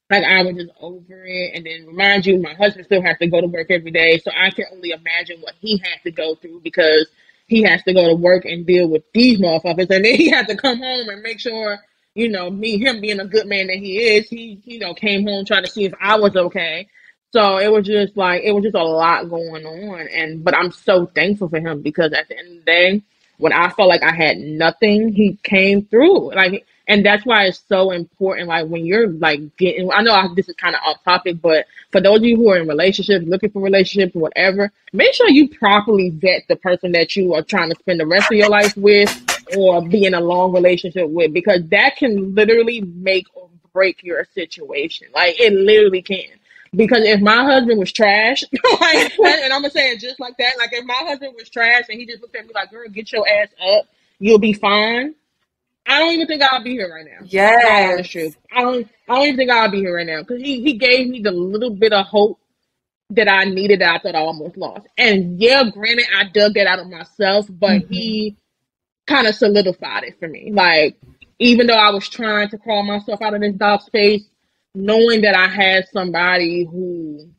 Like I was just over it. And then remind you, my husband still has to go to work every day. So I can only imagine what he had to go through because he has to go to work and deal with these motherfuckers. And then he had to come home and make sure, you know, me, him being a good man that he is, he, you know, came home trying to see if I was okay. So it was just like it was just a lot going on. And but I'm so thankful for him because at the end of the day, when I felt like I had nothing, he came through. Like and that's why it's so important like when you're like getting i know I, this is kind of off topic but for those of you who are in relationships looking for relationships whatever make sure you properly vet the person that you are trying to spend the rest of your life with or be in a long relationship with because that can literally make or break your situation. Like it literally can. Because if my husband was trash, like, and I'm gonna say it just like that, like if my husband was trash and he just looked at me like, "Girl, get your ass up, you'll be fine," I don't even think I'll be here right now. Yeah, that's true. I don't. I don't even think I'll be here right now because he he gave me the little bit of hope that I needed that I thought I almost lost. And yeah, granted, I dug it out of myself, but mm-hmm. he kind of solidified it for me. Like even though I was trying to crawl myself out of this dark space, knowing that I had somebody who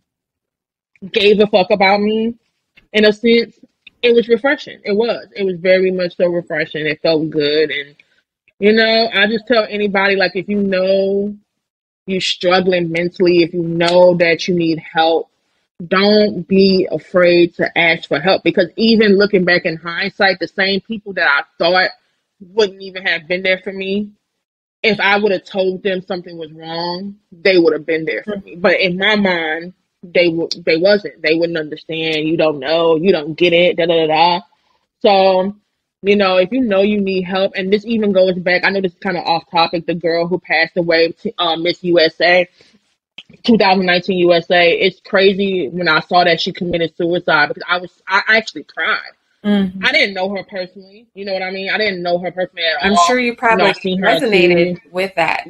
gave a fuck about me, in a sense, it was refreshing. It was. It was very much so refreshing. It felt good and you know, I just tell anybody like if you know you're struggling mentally, if you know that you need help, don't be afraid to ask for help because even looking back in hindsight, the same people that I thought wouldn't even have been there for me, if I would have told them something was wrong, they would have been there for me. But in my mind, they would they wasn't. They wouldn't understand. You don't know. You don't get it. Da da da da. So You know, if you know you need help, and this even goes back, I know this is kind of off topic. The girl who passed away, uh, Miss USA, 2019 USA. It's crazy when I saw that she committed suicide because I was I actually cried. Mm-hmm. I didn't know her personally. You know what I mean? I didn't know her personally at I'm all. sure you probably resonated with that.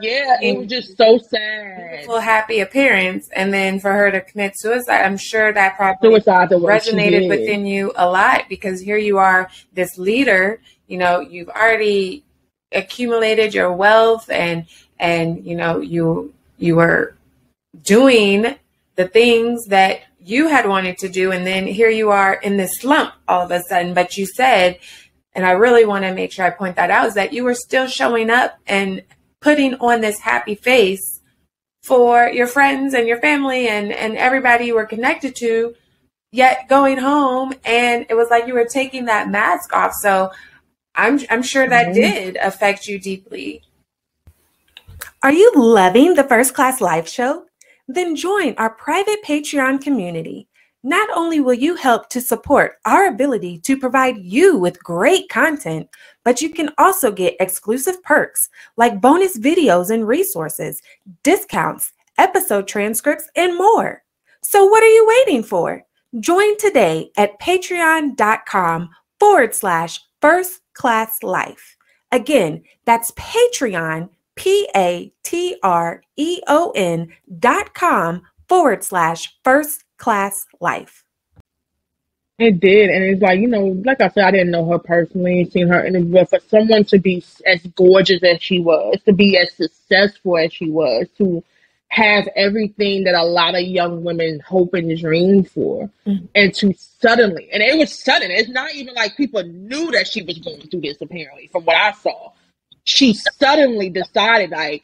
Yeah, it was just so sad. Beautiful, happy appearance, and then for her to commit suicide, I'm sure that probably suicide resonated within you a lot because here you are, this leader. You know, you've already accumulated your wealth, and and you know you you were doing the things that you had wanted to do and then here you are in this slump all of a sudden but you said and i really want to make sure i point that out is that you were still showing up and putting on this happy face for your friends and your family and and everybody you were connected to yet going home and it was like you were taking that mask off so i'm i'm sure that mm-hmm. did affect you deeply are you loving the first class life show then join our private Patreon community. Not only will you help to support our ability to provide you with great content, but you can also get exclusive perks like bonus videos and resources, discounts, episode transcripts, and more. So, what are you waiting for? Join today at patreon.com forward slash first class life. Again, that's Patreon P A T R E O N dot com forward slash first class life. It did, and it's like you know, like I said, I didn't know her personally, seen her interview, but for someone to be as gorgeous as she was, to be as successful as she was, to have everything that a lot of young women hope and dream for, mm-hmm. and to suddenly, and it was sudden. It's not even like people knew that she was going through this. Apparently, from what I saw, she suddenly decided like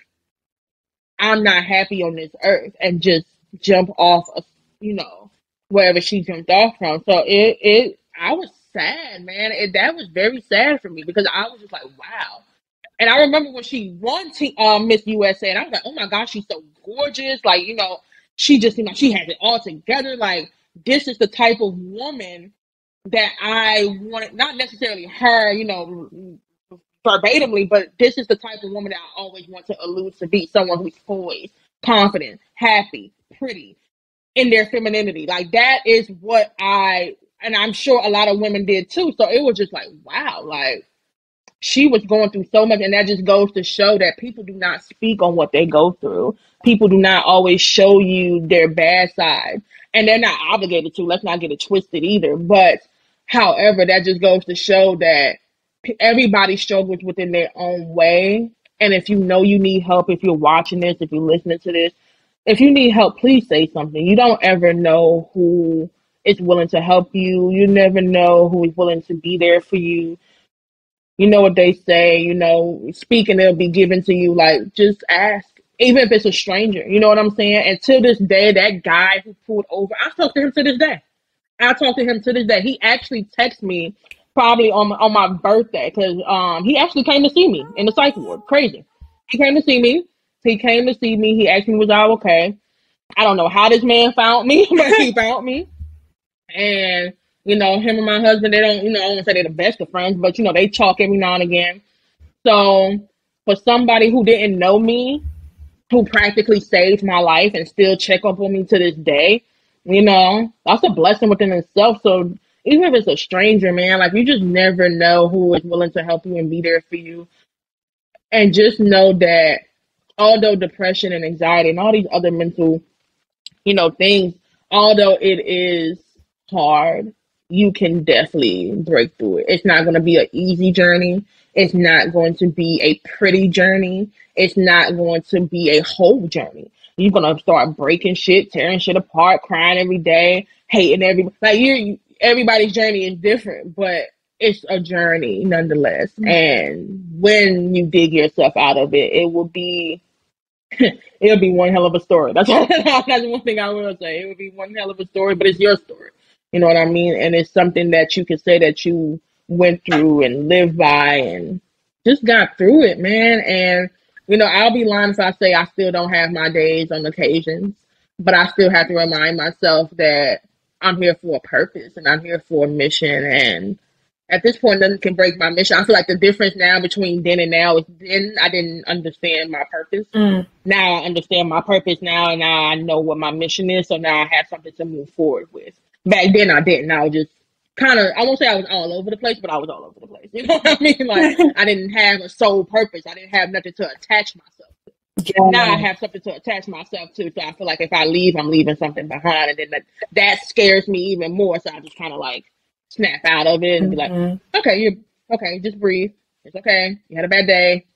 I'm not happy on this earth and just jump off of you know wherever she jumped off from. So it it I was sad, man. It, that was very sad for me because I was just like, wow. And I remember when she won t- um, Miss USA, and I was like, oh my gosh, she's so gorgeous. Like you know, she just you know she has it all together. Like this is the type of woman that I wanted, not necessarily her, you know, verbatimly, but this is the type of woman that I always want to allude to be someone who's poised, confident, happy, pretty in their femininity. Like that is what I and I'm sure a lot of women did too. So it was just like, wow, like she was going through so much and that just goes to show that people do not speak on what they go through. People do not always show you their bad side. And they're not obligated to. Let's not get it twisted either. But however, that just goes to show that everybody struggles within their own way. And if you know you need help, if you're watching this, if you're listening to this, if you need help, please say something. You don't ever know who is willing to help you. You never know who is willing to be there for you. You know what they say, you know, speak and it'll be given to you. Like, just ask, even if it's a stranger. You know what I'm saying? And to this day, that guy who pulled over, I talk to him to this day. I talk to him to this day. He actually texted me probably on my, on my birthday because um he actually came to see me in the psych ward. Crazy. He came to see me. He came to see me. He asked me was I okay. I don't know how this man found me, but he found me. And you know, him and my husband, they don't, you know, I won't say they're the best of friends, but you know, they talk every now and again. So for somebody who didn't know me, who practically saved my life and still check up on me to this day, you know, that's a blessing within itself. So even if it's a stranger, man, like you just never know who is willing to help you and be there for you. And just know that although depression and anxiety and all these other mental, you know, things, although it is hard, you can definitely break through it. It's not going to be an easy journey. It's not going to be a pretty journey. It's not going to be a whole journey. You're gonna start breaking shit, tearing shit apart, crying every day, hating everybody. Like you're everybody's journey is different, but it's a journey nonetheless. Mm-hmm. And when you dig yourself out of it, it will be it'll be one hell of a story. That's that's one thing I will say. It will be one hell of a story, but it's your story. You know what I mean? And it's something that you can say that you went through and lived by and just got through it, man. And you know, I'll be lying if I say I still don't have my days on occasions, but I still have to remind myself that I'm here for a purpose and I'm here for a mission and at this point nothing can break my mission. I feel like the difference now between then and now is then I didn't understand my purpose. Mm. Now I understand my purpose now and now I know what my mission is. So now I have something to move forward with. Back then I didn't. I was just kind of I won't say I was all over the place, but I was all over the place. You know what I mean? Like I didn't have a sole purpose. I didn't have nothing to attach myself to. Yeah. Now I have something to attach myself to. So I feel like if I leave, I'm leaving something behind and then that, that scares me even more. So I just kinda like snap out of it and be like, mm-hmm. okay, you're okay, just breathe. It's okay. You had a bad day.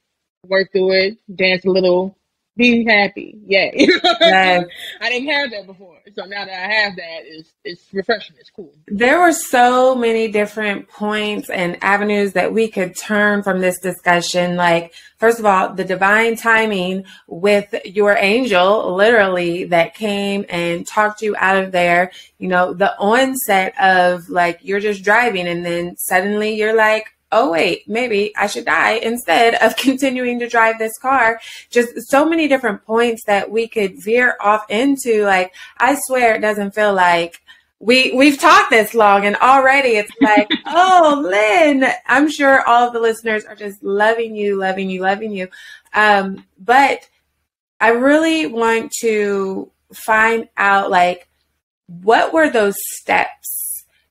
Work through it. Dance a little. Be happy. Yeah. I didn't have that before. So now that I have that, it's, it's refreshing. It's cool. There were so many different points and avenues that we could turn from this discussion. Like, first of all, the divine timing with your angel, literally, that came and talked to you out of there. You know, the onset of like, you're just driving and then suddenly you're like, oh, wait, maybe I should die instead of continuing to drive this car. Just so many different points that we could veer off into. Like, I swear it doesn't feel like we we've talked this long and already it's like oh lynn i'm sure all of the listeners are just loving you loving you loving you um, but i really want to find out like what were those steps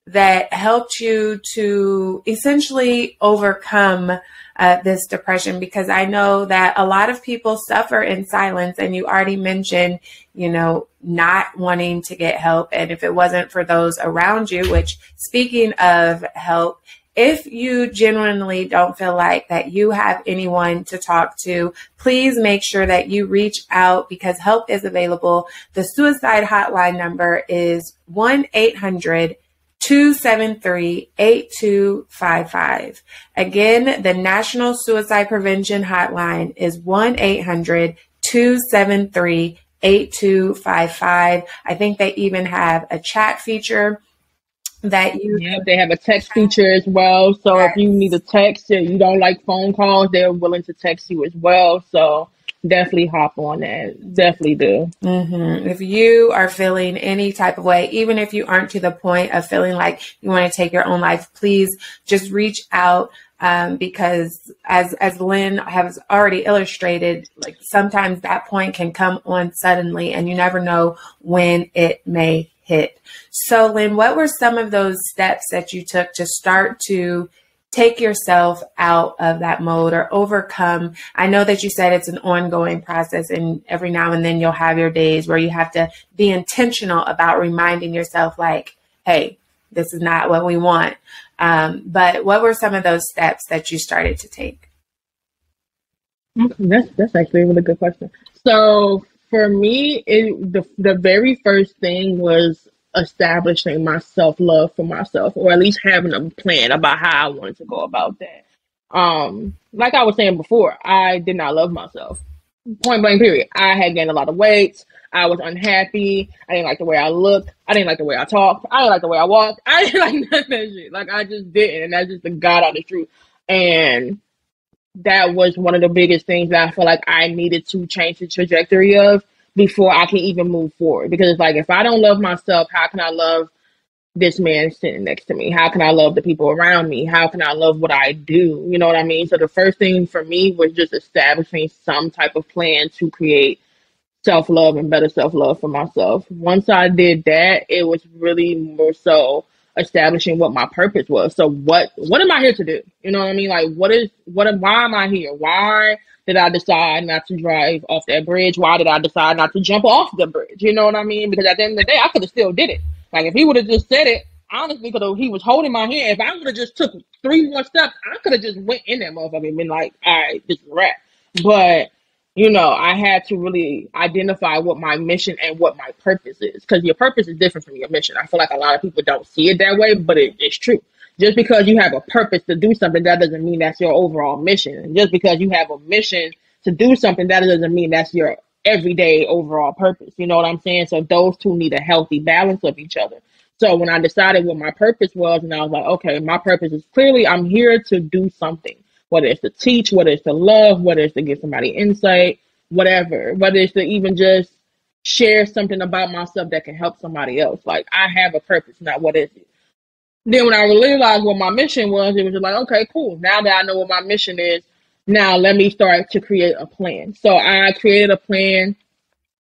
that helped you to essentially overcome uh, this depression because I know that a lot of people suffer in silence. And you already mentioned, you know, not wanting to get help. And if it wasn't for those around you, which speaking of help, if you genuinely don't feel like that you have anyone to talk to, please make sure that you reach out because help is available. The suicide hotline number is 1 800 273 8255. Again, the National Suicide Prevention Hotline is 1 800 273 8255. I think they even have a chat feature that you. Yeah, they have a text feature as well. So yes. if you need a text and you don't like phone calls, they're willing to text you as well. So definitely hop on that. Definitely do. Mm-hmm. If you are feeling any type of way, even if you aren't to the point of feeling like you want to take your own life, please just reach out. Um, because as as Lynn has already illustrated, like sometimes that point can come on suddenly, and you never know when it may hit. So, Lynn, what were some of those steps that you took to start to take yourself out of that mode or overcome. I know that you said it's an ongoing process, and every now and then you'll have your days where you have to be intentional about reminding yourself, like, hey, this is not what we want. Um, but what were some of those steps that you started to take? That's that's actually a really good question. So for me, it, the the very first thing was establishing my self love for myself, or at least having a plan about how I wanted to go about that. Um, like I was saying before, I did not love myself. Point blank, period. I had gained a lot of weight. I was unhappy. I didn't like the way I looked. I didn't like the way I talked. I didn't like the way I walked. I didn't like none of that shit. Like I just didn't, and that's just the God honest truth. And that was one of the biggest things that I feel like I needed to change the trajectory of before I can even move forward. Because it's like if I don't love myself, how can I love this man sitting next to me? How can I love the people around me? How can I love what I do? You know what I mean? So the first thing for me was just establishing some type of plan to create self love and better self love for myself. Once I did that, it was really more so establishing what my purpose was. So what what am I here to do? You know what I mean? Like what is what am why am I here? Why did I decide not to drive off that bridge? Why did I decide not to jump off the bridge? You know what I mean? Because at the end of the day, I could have still did it. Like if he would have just said it, honestly, because he was holding my hand, if I would have just took three more steps, I could have just went in that motherfucker and been like, all right, this is a wrap. But you know, I had to really identify what my mission and what my purpose is because your purpose is different from your mission. I feel like a lot of people don't see it that way, but it, it's true. Just because you have a purpose to do something, that doesn't mean that's your overall mission. Just because you have a mission to do something, that doesn't mean that's your everyday overall purpose. You know what I'm saying? So those two need a healthy balance of each other. So when I decided what my purpose was, and I was like, okay, my purpose is clearly I'm here to do something whether it's to teach, whether it's to love, whether it's to give somebody insight, whatever, whether it's to even just share something about myself that can help somebody else. Like I have a purpose, not what is it. then when I realized what my mission was, it was just like, okay, cool. Now that I know what my mission is, now let me start to create a plan. So I created a plan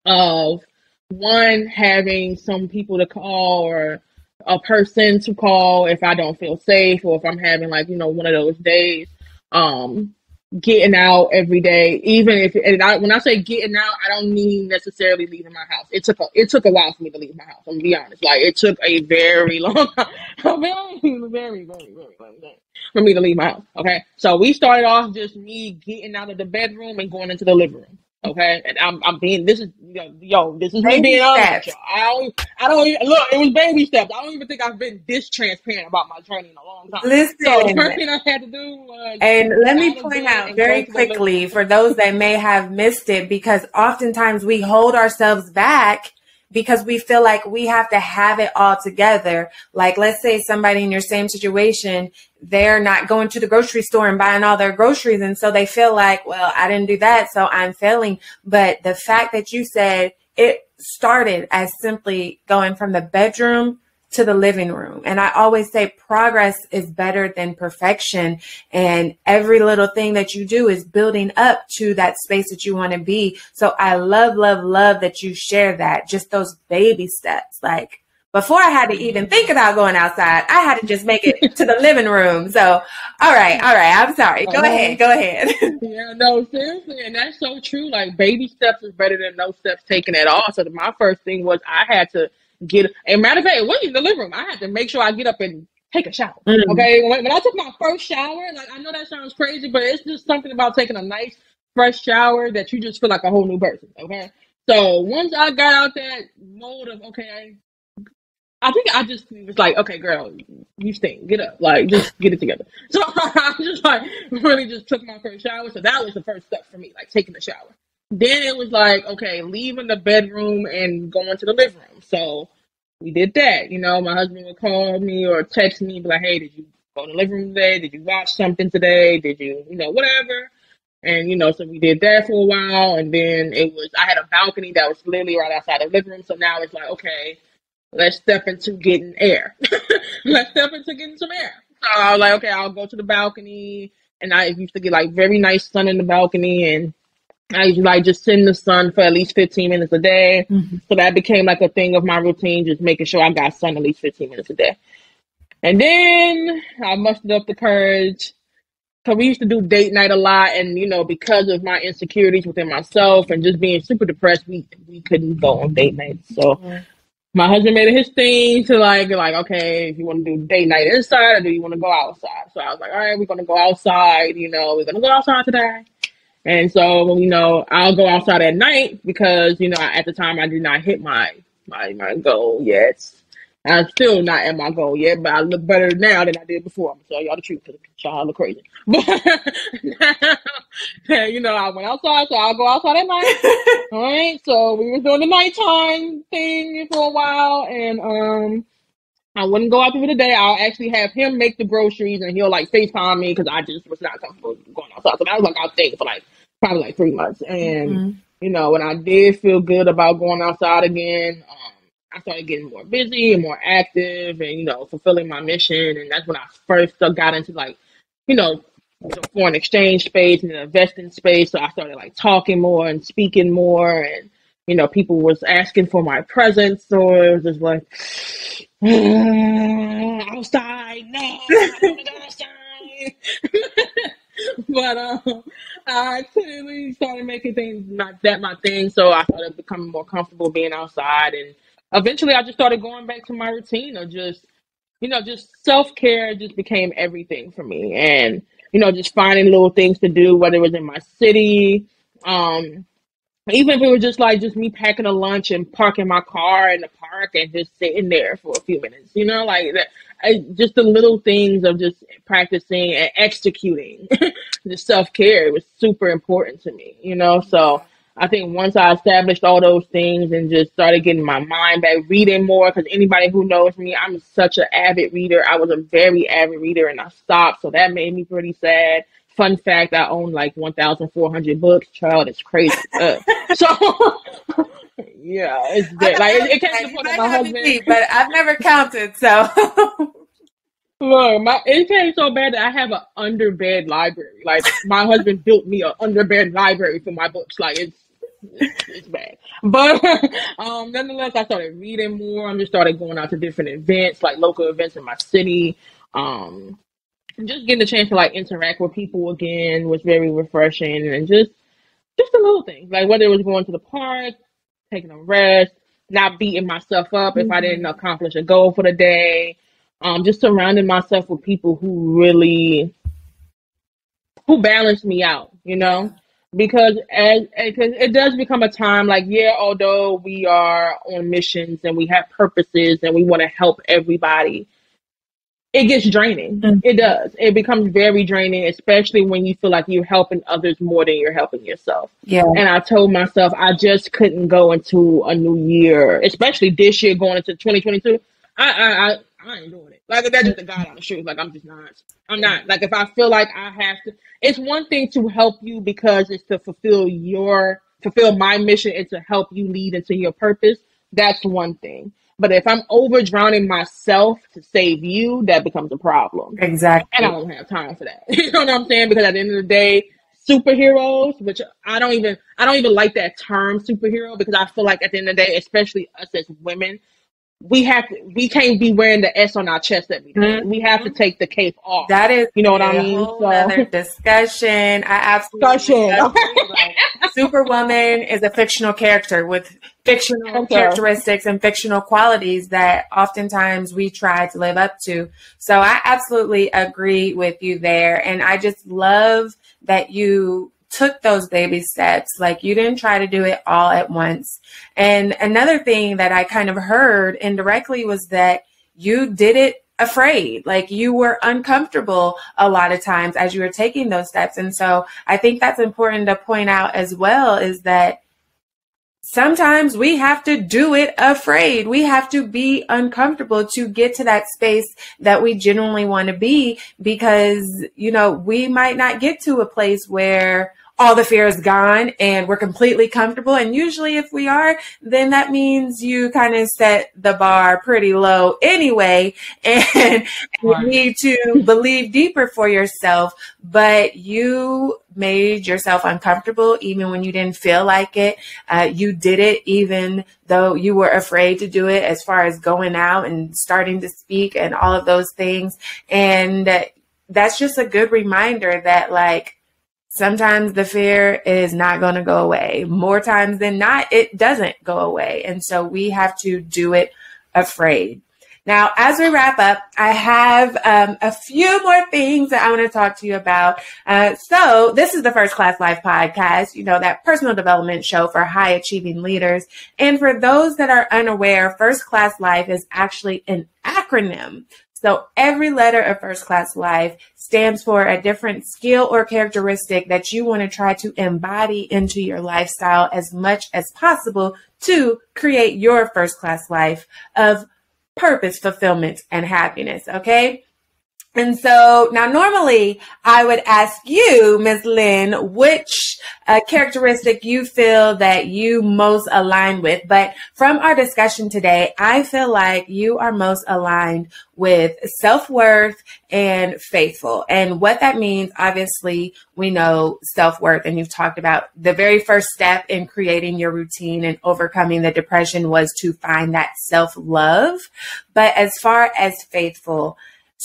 of one having some people to call or a person to call if I don't feel safe or if I'm having like, you know, one of those days. Um, getting out every day, even if and I, when I say getting out, I don't mean necessarily leaving my house. It took a it took a while for me to leave my house. I'm gonna be honest. Like it took a very long, very, very, very, very long time for me to leave my house. Okay, so we started off just me getting out of the bedroom and going into the living room. Okay, and I'm I'm being this is yo, yo this is me being honest. I don't I don't even, look. It was baby steps. I don't even think I've been this transparent about my journey in a long time. Listen, so the first thing I had to do was and let me point out very quickly for those that may have missed it because oftentimes we hold ourselves back because we feel like we have to have it all together. Like, let's say somebody in your same situation, they're not going to the grocery store and buying all their groceries. And so they feel like, well, I didn't do that. So I'm failing. But the fact that you said it started as simply going from the bedroom to the living room. And I always say progress is better than perfection. And every little thing that you do is building up to that space that you want to be. So I love, love, love that you share that. Just those baby steps. Like before I had to even think about going outside, I had to just make it to the living room. So, all right, all right. I'm sorry. Go uh-huh. ahead. Go ahead. yeah, no, seriously. And that's so true. Like baby steps is better than no steps taken at all. So my first thing was I had to get. And matter of fact, it wasn't the living room. I had to make sure I get up and take a shower. Mm. Okay, when, when, I took my first shower, like I know that sounds crazy, but it's just something about taking a nice fresh shower that you just feel like a whole new person. Okay, so once I got out that mode of okay, I, I think I just was like, okay, girl, you stink, get up, like just get it together. So I just like really just took my first shower. So that was the first step for me, like taking a shower. Then it was like, okay, leaving the bedroom and going to the living room. So we did that. You know, my husband would call me or text me, be like, hey, did you go to the living room today? Did you watch something today? Did you, you know, whatever. And, you know, so we did that for a while. And then it was, I had a balcony that was literally right outside the living room. So now it's like, okay, let's step into getting air. let's step into getting some air. So I was like, okay, I'll go to the balcony. And I used to get like very nice sun in the balcony and I like just sit in the sun for at least 15 minutes a day. Mm-hmm. So that became like a thing of my routine, just making sure I got sun at least 15 minutes a day. And then I mustered up the courage. So we used to do date night a lot, and you know, because of my insecurities within myself and just being super depressed, we we couldn't go on date nights. So mm-hmm. my husband made it his thing to like be like okay, if you want to do date night inside or do you want to go outside? So I was like, all right, we're gonna go outside. You know, we're gonna go outside today. And so, you know, I'll go outside at night because, you know, at the time I did not hit my my, my goal yet. I'm still not at my goal yet, but I look better now than I did before. I'm gonna tell y'all the truth because y'all look crazy. But now, you know, I went outside, so I'll go outside at night. All right. So we were doing the nighttime thing for a while, and um, I wouldn't go out there for the day. I'll actually have him make the groceries, and he'll like FaceTime me because I just was not comfortable going outside. So that was like our thing for like probably like three months. And mm-hmm. you know, when I did feel good about going outside again, um, I started getting more busy and more active, and you know, fulfilling my mission. And that's when I first got into like, you know, the foreign exchange space and the investing space. So I started like talking more and speaking more, and you know, people was asking for my presence, so it was just like outside, no, outside. but um, I clearly started making things not that my thing, so I started becoming more comfortable being outside, and eventually I just started going back to my routine of just, you know, just self care. Just became everything for me, and you know, just finding little things to do, whether it was in my city, um, even if it was just like just me packing a lunch and parking my car in the park and just sitting there for a few minutes, you know, like that, I, just the little things of just practicing and executing the self care was super important to me, you know. So I think once I established all those things and just started getting my mind back, reading more, because anybody who knows me, I'm such an avid reader. I was a very avid reader and I stopped, so that made me pretty sad. Fun fact: I own like 1,400 books. Child, it's crazy. Uh, so, yeah, it's like it, it came to the point my husband. but I've never counted. So, Look, my it came so bad that I have an underbed library. Like my husband built me an underbed library for my books. Like it's it's, it's bad. But um nonetheless I started reading more. I just started going out to different events, like local events in my city. Um just getting the chance to like interact with people again was very refreshing and just just a little things. Like whether it was going to the park, taking a rest, not beating myself up if I didn't Mhm. accomplish a goal for the day. Um, just surrounding myself with people who really who balance me out, you know? Because as because it does become a time like yeah, although we are on missions and we have purposes and we want to help everybody, it gets draining. Mhm. It does. It becomes very draining, especially when you feel like you're helping others more than you're helping yourself. Yeah. And I told myself I just couldn't go into a new year, especially this year going into 2022. I I I, I ain't doing it. Like that's just the God on the truth. Like I'm just not. I'm not. Like if I feel like I have to, it's one thing to help you because it's to fulfill your fulfill my mission and to help you lead into your purpose. That's one thing. But if I'm over drowning myself to save you, that becomes a problem Exactly. and I don't have time for that. You know what I'm saying? Because at the end of the day, superheroes, which I don't even I don't even like that term superhero because I feel like at the end of the day, especially us as women, we have to we can't be wearing the S on our chest every day. Mm-hmm. We have to take the cape off. That is You know what I mean? whole So other discussion. I absolutely discussion. Like, Superwoman is a fictional character with fictional okay. characteristics and fictional qualities that oftentimes we try to live up to. So I absolutely agree with you there. And I just love that you took those baby steps. Like you didn't try to do it all at once. And another thing that I kind of heard indirectly was that you did it afraid. Like you were uncomfortable a lot of times as you were taking those steps. And so I think that's important to point out as well is that sometimes we have to do it afraid. We have to be uncomfortable to get to that space that we genuinely want to be because, you know, we might not get to a place where all the fear is gone and we're completely comfortable. And usually, if we are, then that means you kind of set the bar pretty low anyway. And you need to believe deeper for yourself. But you made yourself uncomfortable even when you didn't feel like it. Uh, you did it even though you were afraid to do it, as far as going out and starting to speak and all of those things. And that's just a good reminder that, like, sometimes the fear is not going to go away. More times than not, it doesn't go away. And so we have to do it afraid. Now, as we wrap up, I have um, a few more things that I want to talk to you about. Uh, so, this is the First Class Life podcast, you know, that personal development show for high achieving leaders. And for those that are unaware, First Class Life is actually an acronym. So every letter of First Class Life stands for a different skill or characteristic that you want to try to embody into your lifestyle as much as possible to create your first class life of purpose, fulfillment, and happiness. Okay. And so now, normally I would ask you, Ms. Lynn, which uh, characteristic you feel that you most align with. But from our discussion today, I feel like you are most aligned with self worth and faithful. And what that means, obviously, we know self worth, and you've talked about the very first step in creating your routine and overcoming the depression was to find that self love. But as far as faithful,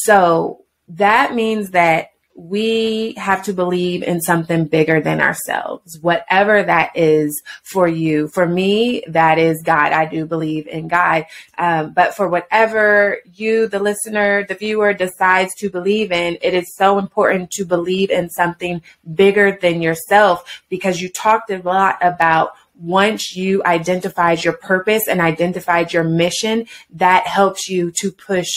so that means that we have to believe in something bigger than ourselves, whatever that is for you. For me, that is God. I do believe in God. Um, but for whatever you, the listener, the viewer decides to believe in, it is so important to believe in something bigger than yourself because you talked a lot about once you identified your purpose and identified your mission, that helps you to push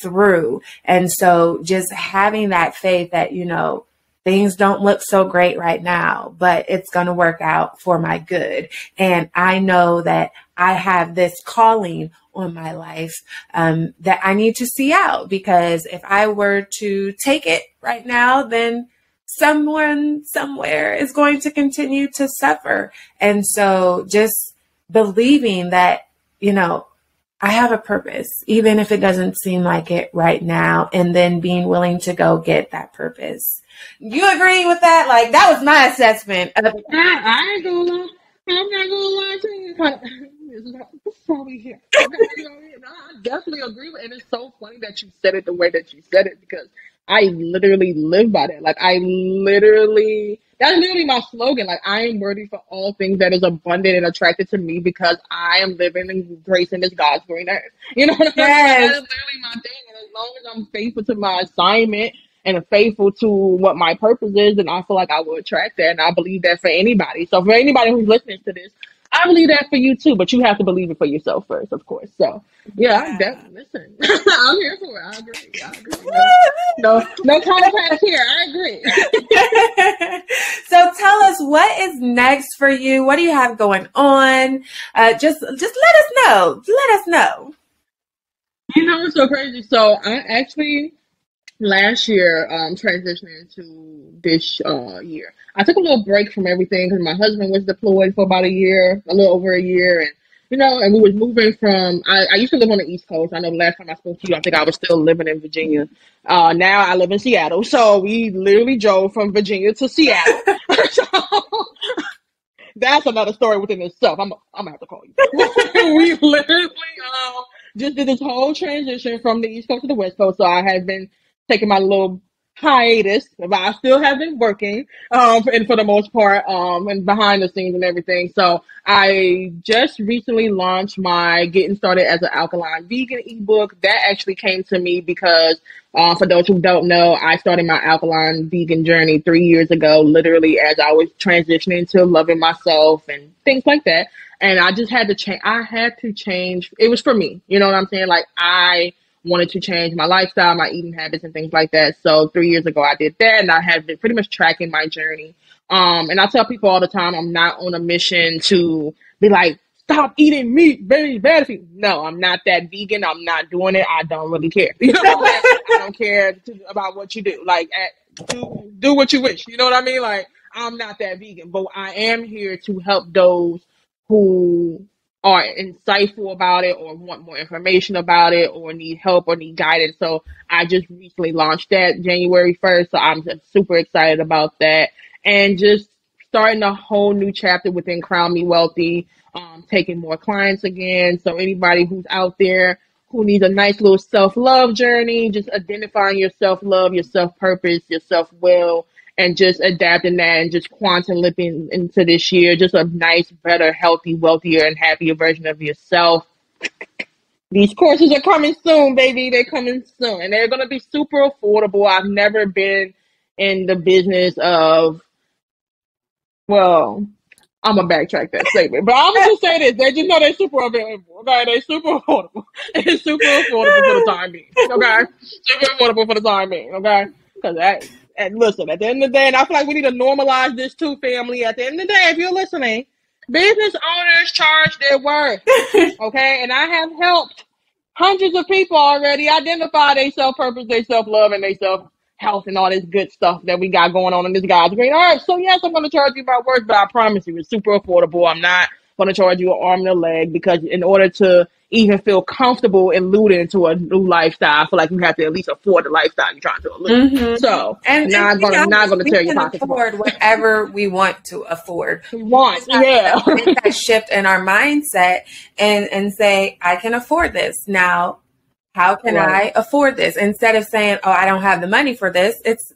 through. And so just having that faith that, you know, things don't look so great right now, but it's going to work out for my good. And I know that I have this calling on my life um, that I need to see out because if I were to take it right now, then someone somewhere is going to continue to suffer. And so just believing that, you know, I have a purpose, even if it doesn't seem like it right now, and then being willing to go get that purpose. You agree with that? Like that was my assessment of I, I ain't gonna lie. I'm not gonna lie to you. This is probably here. I definitely agree with, and it's so funny that you said it the way that you said it because I literally live by that. Like I literally that's literally my slogan. Like I am worthy for all things that is abundant and attracted to me because I am living in grace in this God's green earth. You know what I mean? yes. That is literally my thing. And as long as I'm faithful to my assignment and faithful to what my purpose is, then I feel like I will attract that. And I believe that for anybody. So for anybody who's listening to this, I believe that for you too, but you have to believe it for yourself first, of course. So yeah, I'm Yeah. definitely listen. I'm here for it. I agree. I agree. No, no, no contest here. I agree. so tell us what is next for you. What do you have going on? Uh, just just let us know. Let us know. You know what's so crazy? So I actually last year um transitioned into this uh year. I took a little break from everything because my husband was deployed for about a year, a little over a year, and you know, and we was moving from. I, I used to live on the East Coast. I know the last time I spoke to you, I think I was still living in Virginia. Uh, now I live in Seattle, so we literally drove from Virginia to Seattle. so that's another story within itself. I'm I'm gonna have to call you. we literally um, just did this whole transition from the East Coast to the West Coast. So I have been taking my little hiatus, but I still have been working, um, and for the most part, um, and behind the scenes and everything. So I just recently launched my Getting Started as an Alkaline Vegan ebook. That actually came to me because, uh, for those who don't know, I started my alkaline vegan journey three years ago, literally as I was transitioning to loving myself and things like that. And I just had to change. I had to change. It was for me. You know what I'm saying? Like I wanted to change my lifestyle, my eating habits, and things like that. So three years ago, I did that, and I have been pretty much tracking my journey. Um, and I tell people all the time, I'm not on a mission to be like, stop eating meat, very bad for. No, I'm not that vegan. I'm not doing it. I don't really care. You know, like, I don't care to, about what you do. Like, at, do do what you wish. You know what I mean? Like, I'm not that vegan, but I am here to help those who are insightful about it or want more information about it or need help or need guidance. So I just recently launched that January 1st. So I'm super excited about that and just starting a whole new chapter within Crown Me Wealthy, um, taking more clients again. So anybody who's out there who needs a nice little self love journey, just identifying your self love, your self purpose, your self will, and just adapting that and just quantum leaping into this year, just a nice, better, healthy, wealthier, and happier version of yourself. These courses are coming soon, baby. They're coming soon, and they're gonna be super affordable. I've never been in the business of, well, I'm gonna backtrack that statement, but I'm gonna just say this: they just know they're super available. Okay, they're super affordable. It's super affordable for the time being. Okay, super affordable for the time being. Okay, because that. And listen, at the end of the day, and I feel like we need to normalize this too, family. At the end of the day, if you're listening, business owners charge their worth. Okay, and I have helped hundreds of people already identify their self purpose, their self love, and their self health, and all this good stuff that we got going on in this God's green earth. So yes, I'm going to charge you my worth, but I promise you, it's super affordable. I'm not going to charge you an arm and a leg because in order to even feel comfortable alluding into a new lifestyle, I feel like you have to at least afford the lifestyle you're trying to allude. Mhm. So And, not and gonna know, not gonna tear your pockets apart. afford whatever we want to afford. Want, It's not yeah. make that shift in our mindset and and say, I can afford this. Now, how can Right. I afford this? Instead of saying, Oh, I don't have the money for this, it's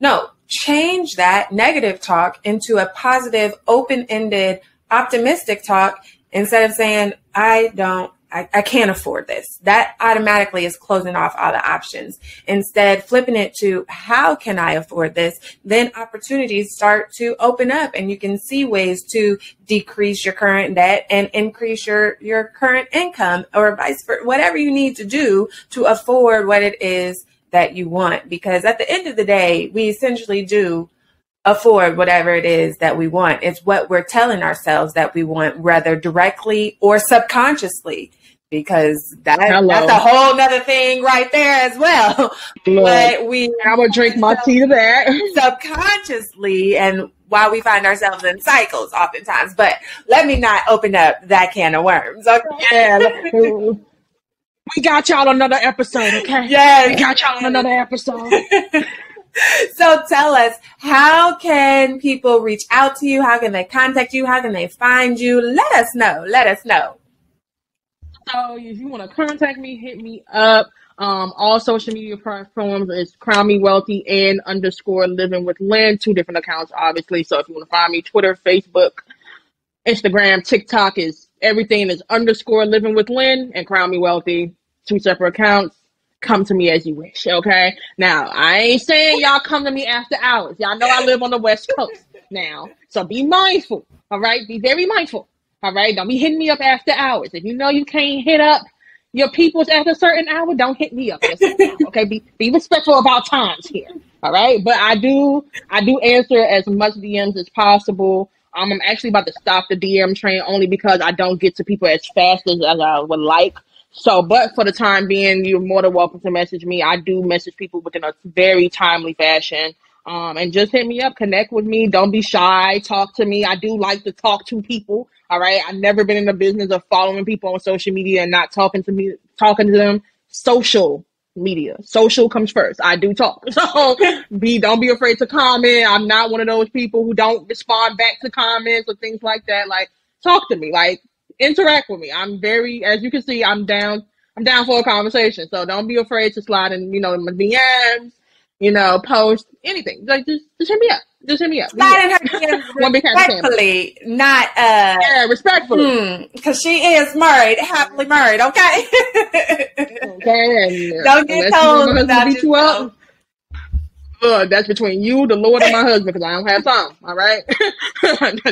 no, change that negative talk into a positive, open-ended, optimistic talk instead of saying, I don't I, I can't afford this. That automatically is closing off all the options. Instead, flipping it to how can I afford this? Then opportunities start to open up and you can see ways to decrease your current debt and increase your, your current income or vice versa, whatever you need to do to afford what it is that you want. Because at the end of the day, we essentially do afford whatever it is that we want. It's what we're telling ourselves that we want, whether directly or subconsciously, because that, that's a whole nother thing right there as well. Look, but we I'm gonna drink my tea to that. subconsciously and why we find ourselves in cycles oftentimes. But let me not open up that can of worms. Okay. Yeah, We got y'all another episode, okay? Yes. We got y'all another episode. so tell us, how can people reach out to you? How can they contact you? How can they find you? Let us know. Let us know. So if you want to contact me, hit me up. Um, all social media platforms is Crown Me Wealthy and underscore Living with Lynn. Two different accounts, obviously. So if you want to find me, Twitter, Facebook, Instagram, TikTok is everything is underscore Living with Lynn and Crown Me Wealthy. Two separate accounts. Come to me as you wish. Okay. Now I ain't saying y'all come to me after hours. Y'all know I live on the West Coast now, so be mindful. All right. Be very mindful. All right. Don't be hitting me up after hours. If you know you can't hit up your peoples at a certain hour, don't hit me up. okay, be be respectful about times here. All right, but I do I do answer as much DMs as possible. Um, I'm actually about to stop the DM train only because I don't get to people as fast as, as I would like. So, but for the time being, you're more than welcome to message me. I do message people within a very timely fashion. Um, and just hit me up, connect with me. Don't be shy. Talk to me. I do like to talk to people. All right. I've never been in the business of following people on social media and not talking to me, talking to them. Social media. Social comes first. I do talk. So be don't be afraid to comment. I'm not one of those people who don't respond back to comments or things like that. Like talk to me. Like interact with me. I'm very as you can see, I'm down I'm down for a conversation. So don't be afraid to slide in, you know, in my DMs, you know, post anything. Like just just hit me up. Just hit me up. Slide in her DMs respectfully, not uh yeah, respectfully, because hmm, she is married, happily married. Okay. okay. Don't get told about yourself. Look, that's between you, the Lord, and my husband, because I don't have time. All right,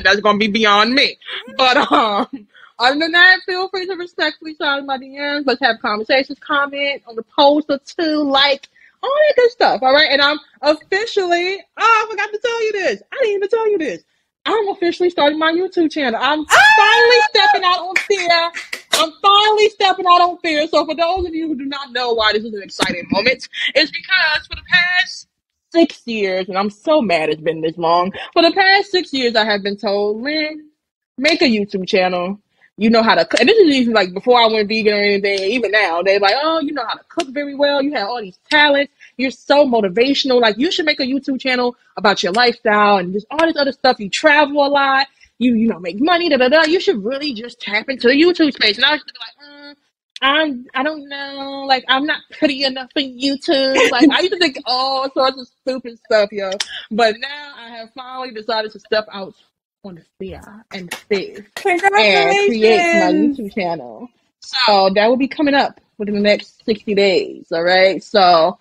that's gonna be beyond me. But um, other than that, feel free to respectfully in my DMs. Let's have conversations, comment on the post or two, like all that good stuff. All right. And I'm officially, oh, I forgot to tell you this. I didn't even tell you this. I'm officially starting my YouTube channel. I'm ah! finally stepping out on fear. I'm finally stepping out on fear. So for those of you who do not know why this is an exciting moment, it's because for the past six years, and I'm so mad it's been this long. For the past six years, I have been told, Lynn, make a YouTube channel you know how to cook. And this is even like before I went vegan or anything. Even now, they're like, oh, you know how to cook very well. You have all these talents. You're so motivational. Like you should make a YouTube channel about your lifestyle and just all this other stuff. You travel a lot. You you know make money. Da da da. You should really just tap into the YouTube space. And I was like, mm, I'm I don't know. Like I'm not pretty enough for YouTube. Like I used to think all sorts of stupid stuff, yo. But now I have finally decided to step out fear and faith and create my YouTube channel. So that will be coming up within the next 60 days. All right. So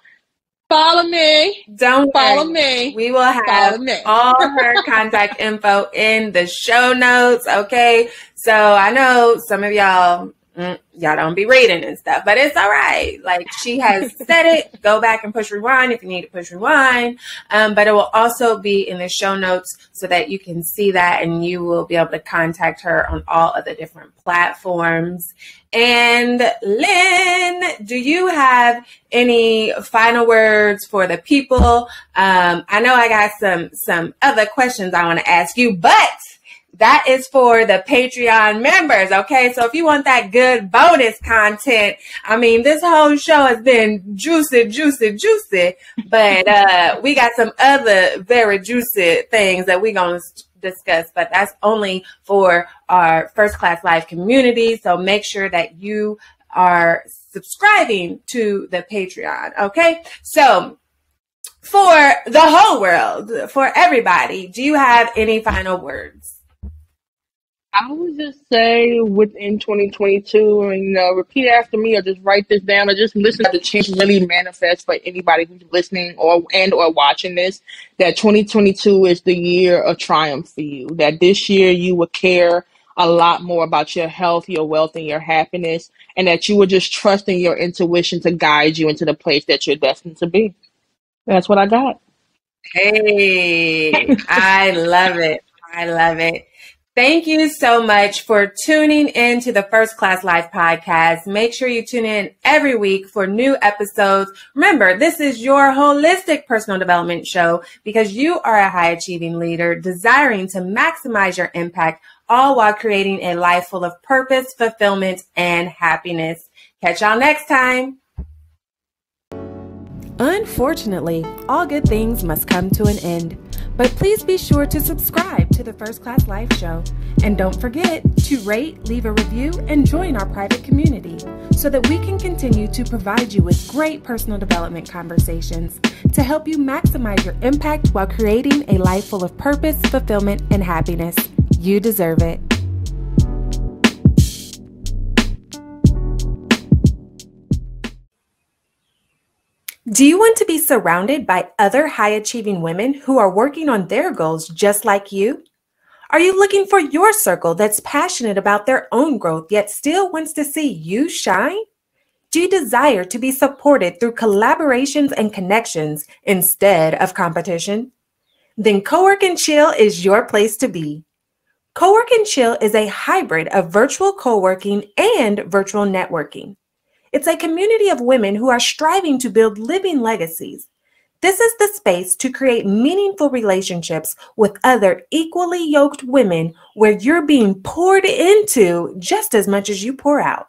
follow me. Don't follow worry. me. We will have all her contact info in the show notes. Okay. So I know some of y'all mm, y'all don't be reading and stuff, but it's all right. Like she has said it. Go back and push rewind if you need to push rewind. Um, but it will also be in the show notes so that you can see that and you will be able to contact her on all of the different platforms. And Lynn, do you have any final words for the people? Um, I know I got some some other questions I want to ask you, but that is for the Patreon members. Okay. So if you want that good bonus content, I mean, this whole show has been juicy, juicy, juicy, but, uh, we got some other very juicy things that we're going to discuss, but that's only for our first class life community. So make sure that you are subscribing to the Patreon. Okay. So for the whole world, for everybody, do you have any final words? I would just say within 2022, and repeat after me, or just write this down, or just listen to the change really manifest for anybody who's listening or and or watching this. That 2022 is the year of triumph for you. That this year you will care a lot more about your health, your wealth, and your happiness, and that you will just trust in your intuition to guide you into the place that you're destined to be. That's what I got. Hey, I love it. I love it. Thank you so much for tuning in to the First Class Life podcast. Make sure you tune in every week for new episodes. Remember, this is your holistic personal development show because you are a high achieving leader desiring to maximize your impact, all while creating a life full of purpose, fulfillment, and happiness. Catch y'all next time. Unfortunately, all good things must come to an end. But please be sure to subscribe to the First Class Life Show. And don't forget to rate, leave a review, and join our private community so that we can continue to provide you with great personal development conversations to help you maximize your impact while creating a life full of purpose, fulfillment, and happiness. You deserve it. Do you want to be surrounded by other high achieving women who are working on their goals just like you? Are you looking for your circle that's passionate about their own growth yet still wants to see you shine? Do you desire to be supported through collaborations and connections instead of competition? Then Cowork and Chill is your place to be. Cowork and Chill is a hybrid of virtual co working and virtual networking. It's a community of women who are striving to build living legacies. This is the space to create meaningful relationships with other equally yoked women where you're being poured into just as much as you pour out.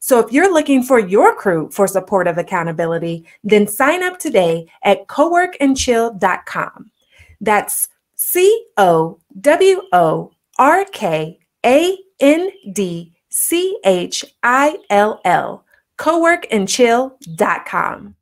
So if you're looking for your crew for supportive accountability, then sign up today at coworkandchill.com. That's C O W O R K A N D C H I L L coworkandchill.com.